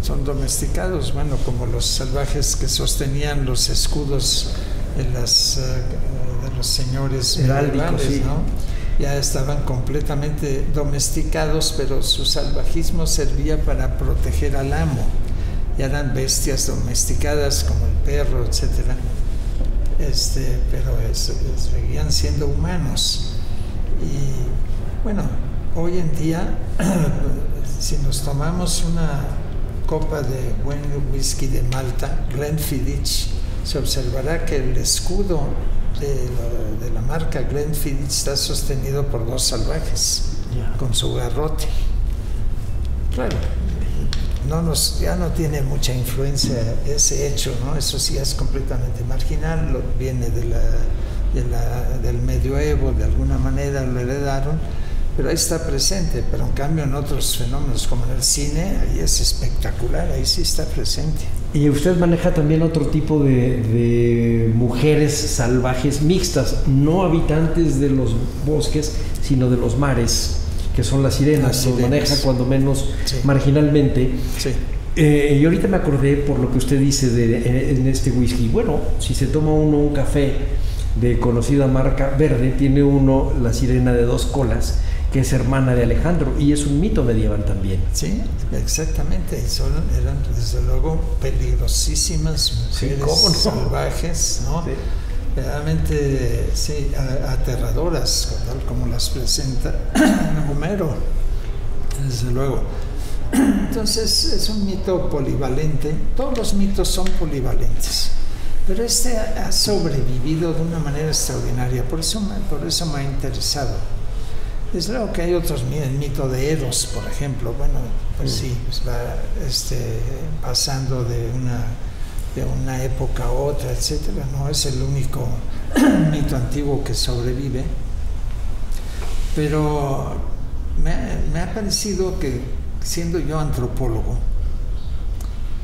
son domesticados, bueno, como los salvajes que sostenían los escudos en las, eh, de los señores heráldicos, ¿no? ya estaban completamente domesticados, pero su salvajismo servía para proteger al amo. Ya eran bestias domesticadas como el perro, etc. Este, pero seguían siendo humanos. Y bueno, hoy en día, si nos tomamos una copa de buen whisky de Malta, Glenfiddich, se observará que el escudo de la, marca Glenfiddich está sostenido por dos salvajes con su garrote. Claro, no nos, ya no tiene mucha influencia ese hecho, ¿no? Eso sí es completamente marginal, lo, viene de la, del medioevo, de alguna manera lo heredaron, pero ahí está presente, pero en cambio en otros fenómenos como en el cine, ahí es espectacular, ahí sí está presente. Y usted maneja también otro tipo de, mujeres salvajes mixtas, no habitantes de los bosques, sino de los mares, que son las sirenas. Las maneja cuando menos marginalmente. Eh, y ahorita me acordé por lo que usted dice de, en este whisky. Bueno, si se toma uno un café de conocida marca verde, tiene uno la sirena de dos colas que es hermana de Alejandro, y es un mito medieval también. Sí, exactamente, son, eran desde luego peligrosísimas mujeres salvajes, ¿no? Realmente, sí, aterradoras, tal como las presenta Homero, desde luego. Entonces, es un mito polivalente, todos los mitos son polivalentes. Pero este ha sobrevivido de una manera extraordinaria, por eso me, por eso me ha interesado. Es claro que hay otros, el mito de Eros, por ejemplo, bueno, pues sí, pues va este, pasando de una, de una época a otra, etcétera. No es el único mito antiguo que sobrevive, pero me, ha parecido que siendo yo antropólogo,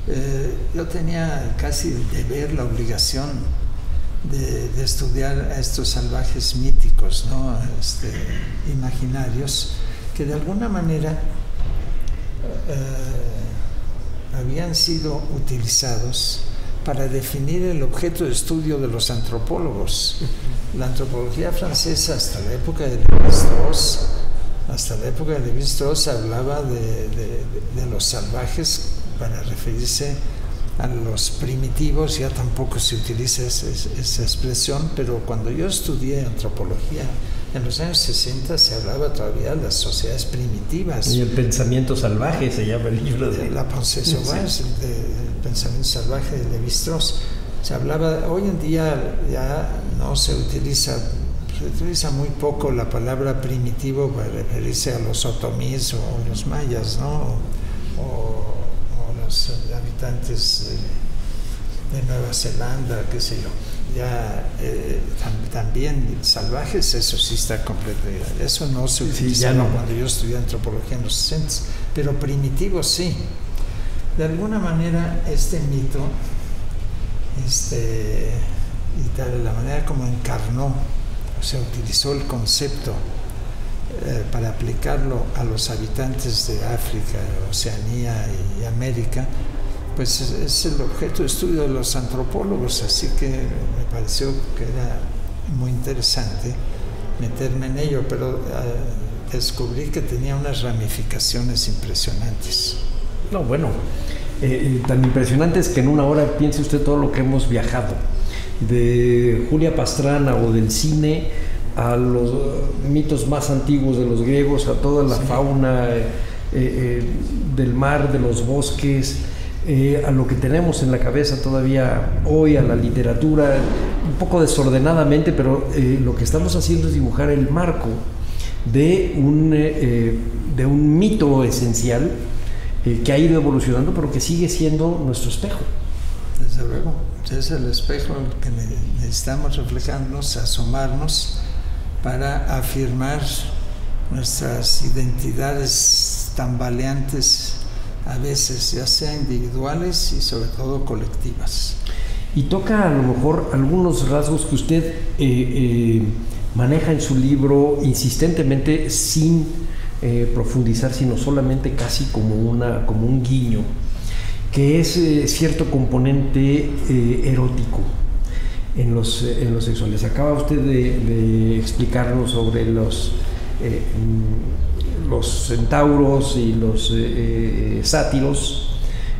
eh, yo tenía casi el deber, la obligación de, estudiar a estos salvajes míticos, ¿no? Este, imaginarios, que de alguna manera eh, habían sido utilizados para definir el objeto de estudio de los antropólogos. La antropología francesa hasta la época de Lévi-Strauss, hasta la época de Lévi-Strauss hablaba de, de, los salvajes para referirse a los primitivos, ya tampoco se utiliza esa, esa expresión, pero cuando yo estudié antropología, en los años 60 se hablaba todavía de las sociedades primitivas. Y el pensamiento salvaje se llama el libro de... La pensée sauvage, sí. el pensamiento salvaje de Lévi-Strauss. Se hablaba, hoy en día ya no se utiliza, se utiliza muy poco la palabra primitivo para referirse a los otomíes o los mayas, ¿no? O, o los habitantes de, de Nueva Zelanda, qué sé yo ya eh, también salvajes, eso sí está completo. Eso no se utiliza no. cuando yo estudié antropología en los 60, pero primitivos sí. De alguna manera este mito, este, y tal, la manera como encarnó, o sea, utilizó el concepto eh, para aplicarlo a los habitantes de África, Oceanía y América, pues es el objeto de estudio de los antropólogos, así que me pareció que era muy interesante meterme en ello, pero uh, descubrí que tenía unas ramificaciones impresionantes. No, bueno, eh, tan impresionantes que en una hora piense usted todo lo que hemos viajado, de Julia Pastrana o del cine a los mitos más antiguos de los griegos, a toda la sí. fauna eh, eh, del mar, de los bosques, eh, a lo que tenemos en la cabeza todavía hoy, a la literatura, un poco desordenadamente, pero eh, lo que estamos haciendo es dibujar el marco de un, eh, de un mito esencial que ha ido evolucionando, pero que sigue siendo nuestro espejo. Desde luego, es el espejo en el que necesitamos reflejarnos, asomarnos para afirmar nuestras identidades tambaleantes a veces, ya sea individuales y sobre todo colectivas. Y toca a lo mejor algunos rasgos que usted eh, eh, maneja en su libro insistentemente sin eh, profundizar, sino solamente casi como, una, como un guiño, que es eh, cierto componente eh, erótico en los, en los sexuales. Acaba usted de, de explicarnos sobre los los centauros y los sátiros,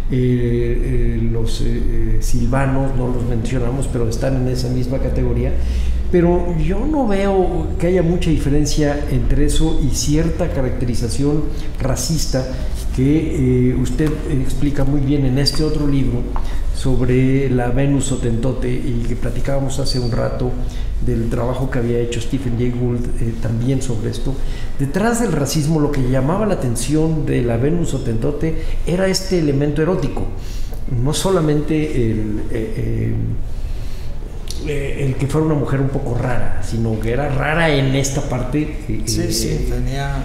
los silvanos, no los mencionamos, pero están en esa misma categoría. Pero yo no veo que haya mucha diferencia entre eso y cierta caracterización racista que usted explica muy bien en este otro libro sobre la Venus Otentote y que platicábamos hace un rato del trabajo que había hecho Stephen Jay Gould eh, también sobre esto. Detrás del racismo lo que llamaba la atención de la Venus Otentote era este elemento erótico, no solamente el, eh, eh, el que fuera una mujer un poco rara, sino que era rara en esta parte. sí, sí, tenía...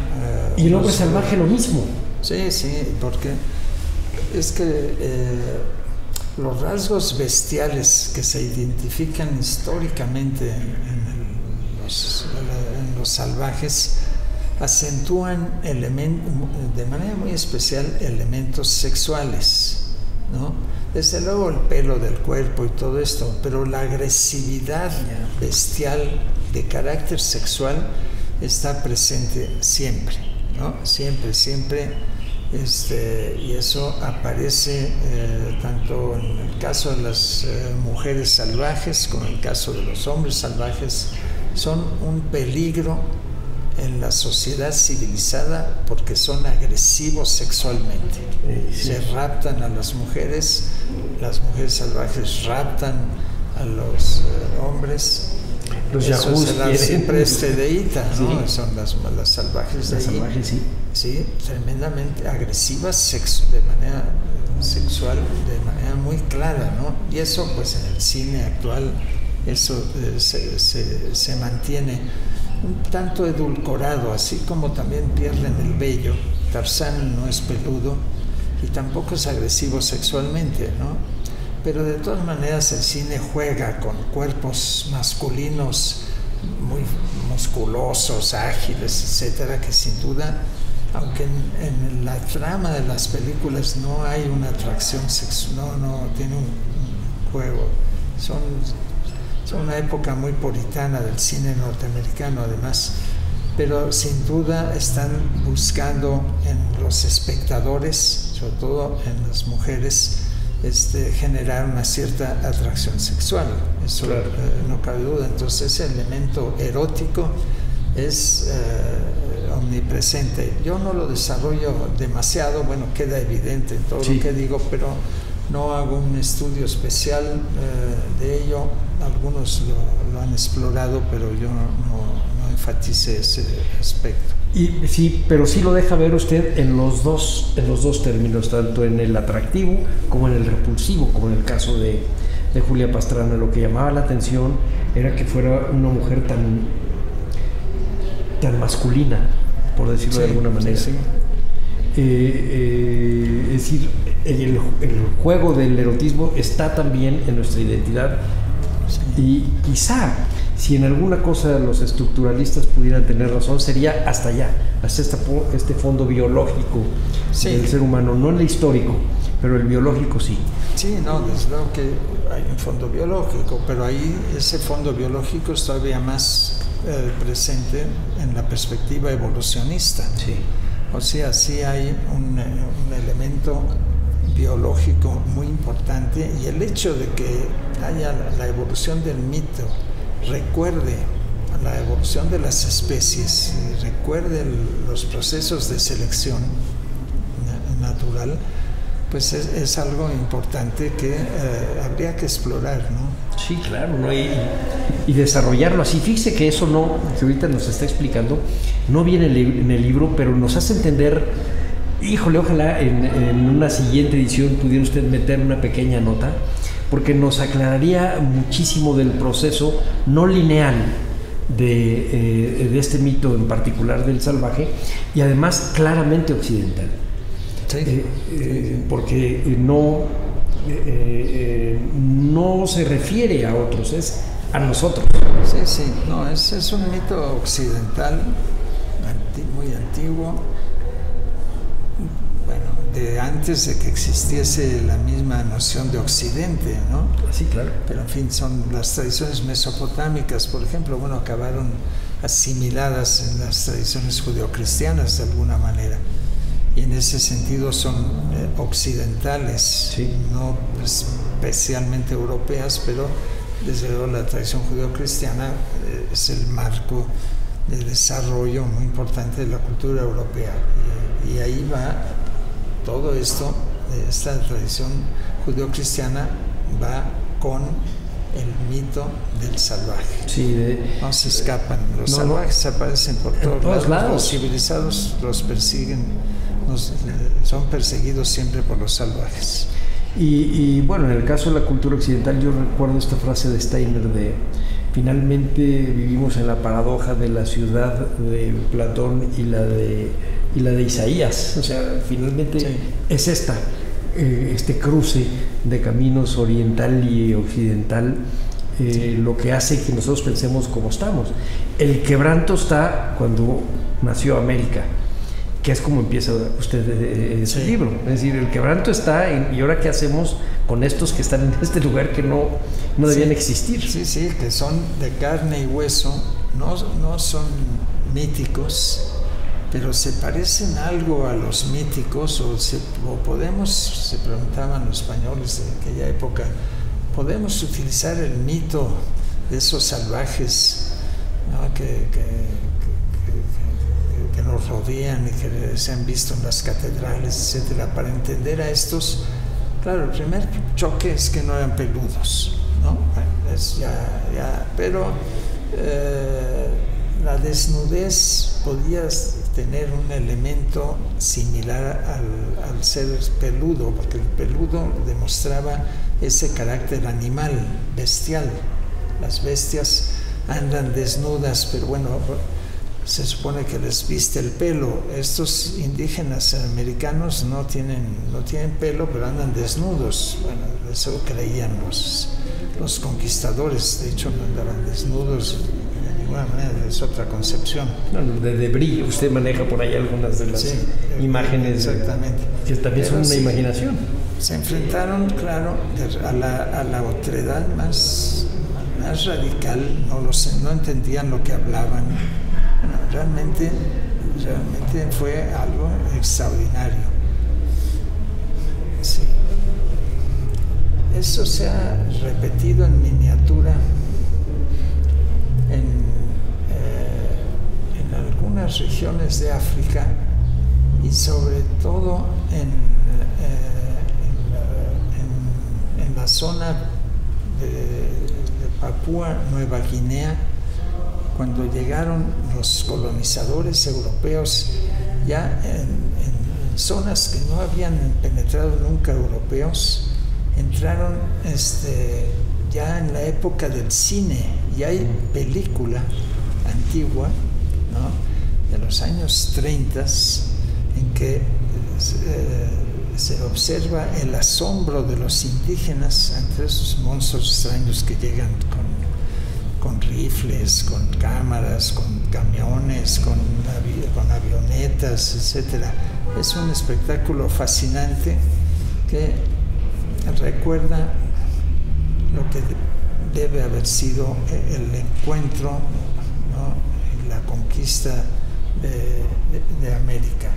y el hombre salvaje lo mismo. Sí, sí, porque es que los rasgos bestiales que se identifican históricamente en los, en los salvajes acentúan de manera muy especial elementos sexuales, ¿no? Desde luego el pelo del cuerpo y todo esto, pero la agresividad bestial de carácter sexual está presente siempre, ¿no? Siempre, siempre este, y eso aparece eh, tanto en el caso de las eh, mujeres salvajes como en el caso de los hombres salvajes. Son un peligro en la sociedad civilizada porque son agresivos sexualmente. Se raptan a las mujeres, las mujeres salvajes raptan a los eh, hombres. Los Eso siempre este deíta, ¿no? Sí. Son las, las salvajes de Las salvajes, sí. Sí, tremendamente agresivas sex- de manera sexual, de manera muy clara, ¿no? Y eso, pues en el cine actual, eso eh, se, se- se mantiene un tanto edulcorado, así como también pierden el vello. Tarzán no es peludo y tampoco es agresivo sexualmente, ¿no? Pero de todas maneras el cine juega con cuerpos masculinos muy musculosos, ágiles, etcétera, que sin duda, aunque en, la trama de las películas no hay una atracción sexual, no, no tiene un, un juego, son, son una época muy puritana del cine norteamericano además, pero sin duda están buscando en los espectadores, sobre todo en las mujeres, este, generar una cierta atracción sexual. Eso Claro. eh, no cabe duda. Entonces ese elemento erótico es eh, omnipresente. Yo no lo desarrollo demasiado, bueno, queda evidente en todo Sí. lo que digo, pero no hago un estudio especial eh, de ello. Algunos lo, lo han explorado, pero yo no, no enfatice ese aspecto. Y sí, pero sí lo deja ver usted en los dos, en los dos términos, tanto en el atractivo como en el repulsivo, como en el caso de, de Julia Pastrana. Lo que llamaba la atención era que fuera una mujer tan, tan masculina, por decirlo de alguna manera. sí, sí. Eh, eh, es decir, el, el juego del erotismo está también en nuestra identidad y quizá si en alguna cosa los estructuralistas pudieran tener razón sería hasta allá, hasta esta po- este fondo biológico Sí. del ser humano, no el histórico, pero el biológico sí. Sí, no, desde luego que hay un fondo biológico, pero ahí ese fondo biológico es todavía más eh, presente en la perspectiva evolucionista. Sí. O sea, sí hay un, eh, un elemento biológico muy importante y el hecho de que haya la- evolución del mito recuerde la evolución de las especies, recuerde los procesos de selección na- natural, pues es, algo importante que eh, habría que explorar, ¿no? Sí, claro, ¿no? y, y desarrollarlo así. Fíjese que eso no, que ahorita nos está explicando, no viene en el libro, pero nos hace entender, híjole, ojalá en, en una siguiente edición pudiera usted meter una pequeña nota, porque nos aclararía muchísimo del proceso no lineal de, eh, de este mito en particular del salvaje y además claramente occidental. Sí, Eh, eh, porque no, no se refiere a otros, es a nosotros. sí, sí, no, es, es un mito occidental, muy antiguo, de antes de que existiese la misma noción de occidente, ¿no? Sí, claro. pero en fin, son las tradiciones mesopotámicas, por ejemplo, bueno, acabaron asimiladas en las tradiciones judeocristianas de alguna manera. Y en ese sentido son eh, occidentales, Sí. no especialmente europeas, pero desde luego la tradición judeocristiana eh, es el marco de desarrollo muy importante de la cultura europea. Y, y ahí va todo esto, esta tradición judeocristiana va con el mito del salvaje. Sí, de- No se escapan, los No, no. salvajes aparecen por todos, lados. Los civilizados los persiguen, los, eh, son perseguidos siempre por los salvajes. y, y, bueno, en el caso de la cultura occidental yo recuerdo esta frase de Steiner de finalmente vivimos en la paradoja de la ciudad de Platón y la de, y la de Isaías. O sea, finalmente Sí. es esta, eh, este cruce de caminos oriental y occidental eh, lo que hace que nosotros pensemos como estamos. El quebranto está cuando nació América, que es como empieza usted eh, ese Sí. libro. Es decir, el quebranto está en, y ahora qué hacemos con estos que están en este lugar que no, no debían Sí. existir. Sí, sí, que son de carne y hueso, no, no son míticos, pero se parecen algo a los míticos, o, se- o podemos, se preguntaban los españoles de aquella época, podemos utilizar el mito de esos salvajes ¿no? que, que- que- que- que nos rodean y que se han visto en las catedrales, etcétera, para entender a estos. Claro, el primer choque es que no eran peludos, ¿no? Pero eh, la desnudez podía tener un elemento similar al, ser peludo, porque el peludo demostraba ese carácter animal, bestial. Las bestias andan desnudas, pero bueno, se supone que les viste el pelo. Estos indígenas americanos no tienen, no tienen pelo, pero andan desnudos. Bueno, eso creían los, los conquistadores. De hecho, no andaban desnudos de ninguna manera, es otra concepción. de Debris, usted maneja por ahí algunas de las Sí, imágenes. exactamente. Que también son una imaginación. Se enfrentaron, claro, a la, a la otredad más, más radical, no, lo sé, no entendían lo que hablaban. Realmente, realmente fue algo extraordinario. Sí. Eso se ha repetido en miniatura en, eh, en algunas regiones de África y sobre todo en, eh, en, la, zona de Papúa Nueva Guinea, cuando llegaron los colonizadores europeos ya en, zonas que no habían penetrado nunca europeos, entraron este, ya en la época del cine y hay película antigua ¿no? de los años 30 en que eh, se observa el asombro de los indígenas ante esos monstruos extraños que llegan con rifles, con cámaras, con camiones, con, avi- con avionetas, etc. Es un espectáculo fascinante que recuerda lo que de- debe haber sido e- el encuentro ¿no? la conquista de, América.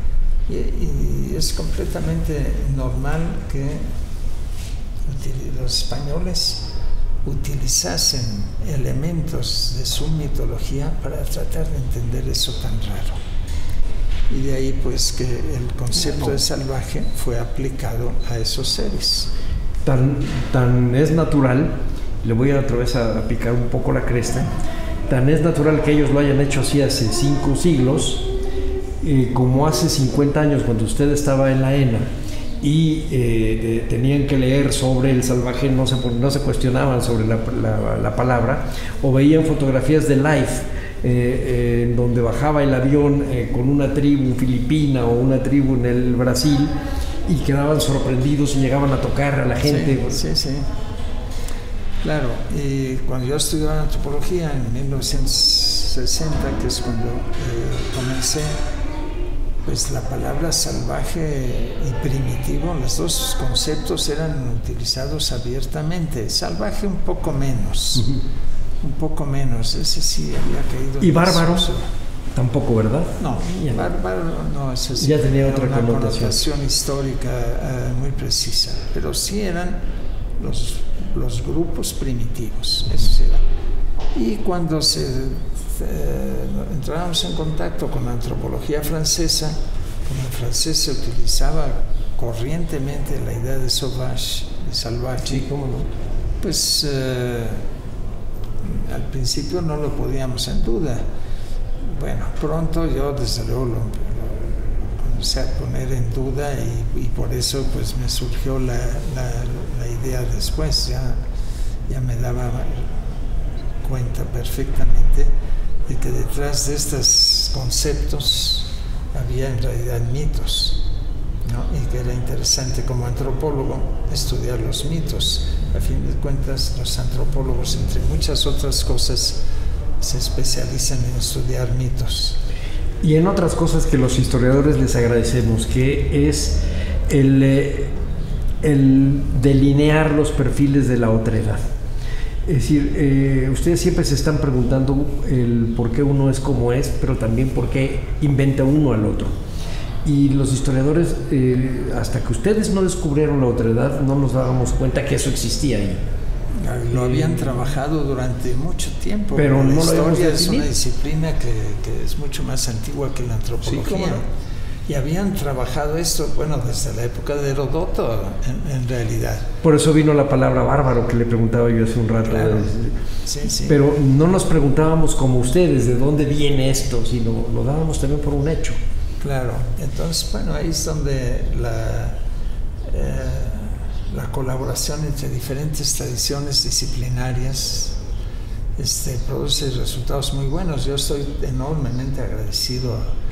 Y, es completamente normal que los españoles utilizasen elementos de su mitología para tratar de entender eso tan raro. Y de ahí pues que el concepto de salvaje fue aplicado a esos seres. Tan, tan es natural, le voy a otra vez a, picar un poco la cresta, tan es natural que ellos lo hayan hecho así hace cinco siglos, eh, como hace 50 años cuando usted estaba en la ENA y eh, de- tenían que leer sobre el salvaje, no se, no se cuestionaban sobre la, la- la palabra, o veían fotografías de Life, eh, eh, donde bajaba el avión eh, con una tribu filipina o una tribu en el Brasil y quedaban sorprendidos y llegaban a tocar a la gente. Sí, sí, sí. Claro, y cuando yo estudiaba antropología en 1960, que es cuando eh, comencé, pues la palabra salvaje y primitivo, los dos conceptos eran utilizados abiertamente. Salvaje un poco menos, un poco menos, ese sí había caído. Y en bárbaro, tampoco, ¿verdad? No, Ya bárbaro no, eso sí Ya tenía otra una connotación. histórica eh, muy precisa, pero sí eran los, los grupos primitivos, eso era. Y cuando se, eh, entramos en contacto con la antropología francesa, como en francés se utilizaba corrientemente la idea de sauvage, de salvaje, Sí, cómo no. pues eh, al principio no lo podíamos en duda. Bueno, pronto yo desde luego lo, lo comencé a poner en duda y, y por eso pues me surgió la, la- la idea después, ya, ya me daba cuenta perfectamente de que detrás de estos conceptos había en realidad mitos. ¿no? y que era interesante como antropólogo estudiar los mitos. A fin de cuentas, los antropólogos, entre muchas otras cosas, se especializan en estudiar mitos. Y en otras cosas que los historiadores les agradecemos, que es el, eh, el delinear los perfiles de la otredad. Es decir, eh, ustedes siempre se están preguntando el por qué uno es como es, pero también por qué inventa uno al otro. Y los historiadores, eh, hasta que ustedes no descubrieron la otredad, no nos dábamos cuenta que eso existía ahí. Lo habían trabajado durante mucho tiempo. Pero la no lo historia es definido. una disciplina que, que es mucho más antigua que la antropología. Sí, cómo no. Y habían trabajado esto, bueno, desde la época de Herodoto, en, realidad. Por eso vino la palabra bárbaro que le preguntaba yo hace un rato. Sí, sí. Pero no nos preguntábamos como ustedes de dónde viene esto, sino lo dábamos también por un hecho. Claro, entonces, bueno, ahí es donde la, eh, la colaboración entre diferentes tradiciones disciplinarias este, produce resultados muy buenos. Yo estoy enormemente agradecido a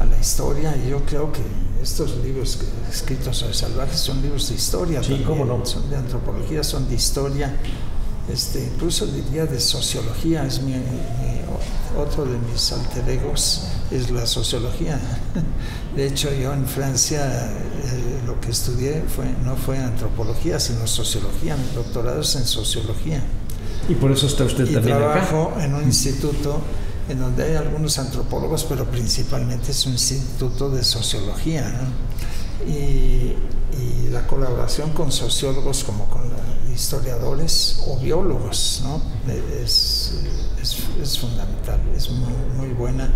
a la historia y yo creo que estos libros escritos sobre salvajes son libros de historia sí, ¿cómo no? son de antropología, son de historia, este, incluso diría de sociología, es mi, otro de mis alter egos es la sociología. De hecho, yo en Francia eh, lo que estudié fue, no fue antropología, sino sociología, mi doctorado es en sociología. Y por eso está usted y también trabajo en un instituto en donde hay algunos antropólogos, pero principalmente es un instituto de sociología. Y, la colaboración con sociólogos como con historiadores o biólogos ¿no? es, fundamental, es muy, muy, buena.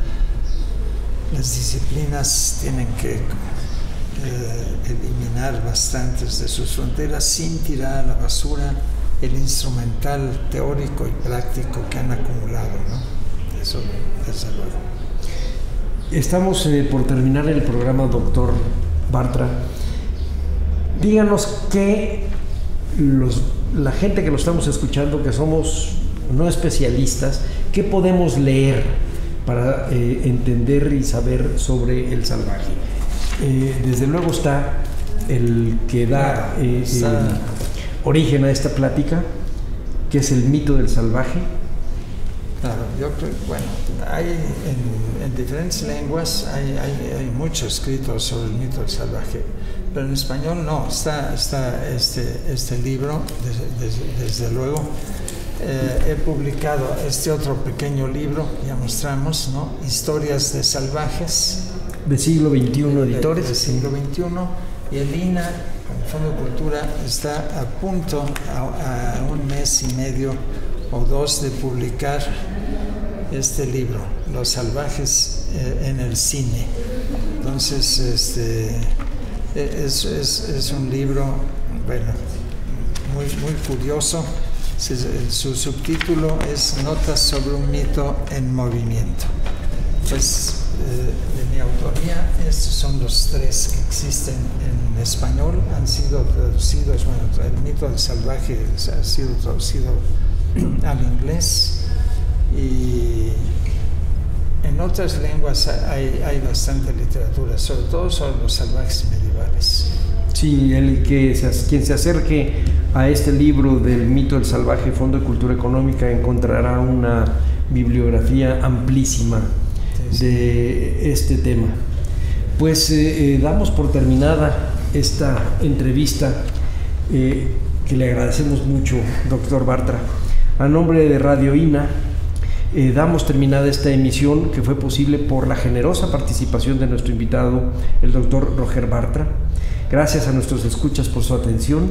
Las disciplinas tienen que eh, eliminar bastantes de sus fronteras sin tirar a la basura el instrumental teórico y práctico que han acumulado. ¿no? Estamos eh, por terminar el programa, doctor Bartra. Díganos qué la gente que lo estamos escuchando, que somos no especialistas, ¿qué podemos leer para eh, entender y saber sobre el salvaje? Eh, desde luego está el que da origen a esta plática, que es el mito del salvaje yo creo, bueno, hay en, diferentes lenguas hay, hay, mucho escrito sobre el mito del salvaje, pero en español no, está, está este, este libro, desde, luego. Eh, he publicado este otro pequeño libro, ya mostramos, ¿no? Historias de salvajes. De siglo XXI, editores. De, siglo XXI. Y el INA, el Fondo de Cultura, está a punto, a un mes y medio o dos de publicar este libro, Los salvajes eh, en el cine. Entonces, este, e, es, es, un libro, bueno, muy, muy curioso. Su subtítulo es Notas sobre un mito en movimiento. Pues eh, de mi autoría, estos son los tres que existen en español, han sido traducidos, bueno, el mito del salvaje ha sido traducido al inglés y en otras lenguas hay, hay, bastante literatura, sobre todo sobre los salvajes medievales. Sí, el que quien se acerque a este libro del mito del salvaje, Fondo de Cultura Económica, encontrará una bibliografía amplísima de este tema. Pues eh, eh, damos por terminada esta entrevista eh, que le agradecemos mucho, doctor Bartra. A nombre de Radio INA, eh, damos terminada esta emisión que fue posible por la generosa participación de nuestro invitado, el doctor Roger Bartra. Gracias a nuestros escuchas por su atención.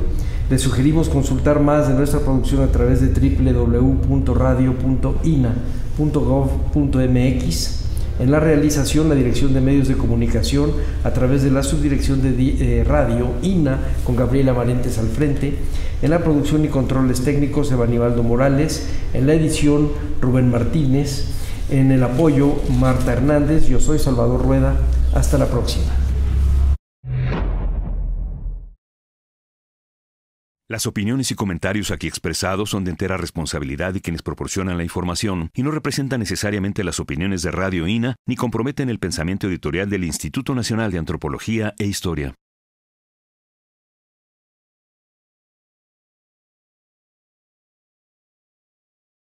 Les sugerimos consultar más de nuestra producción a través de www.radio.ina.gov.mx en la realización, la Dirección de Medios de Comunicación a través de la Subdirección de eh, Radio, INA, con Gabriela Valentes al frente. En la producción y controles técnicos, Evanibaldo Morales. En la edición, Rubén Martínez. En el apoyo, Marta Hernández. Yo soy Salvador Rueda. Hasta la próxima. Las opiniones y comentarios aquí expresados son de entera responsabilidad de quienes proporcionan la información y no representan necesariamente las opiniones de Radio INA ni comprometen el pensamiento editorial del Instituto Nacional de Antropología e Historia.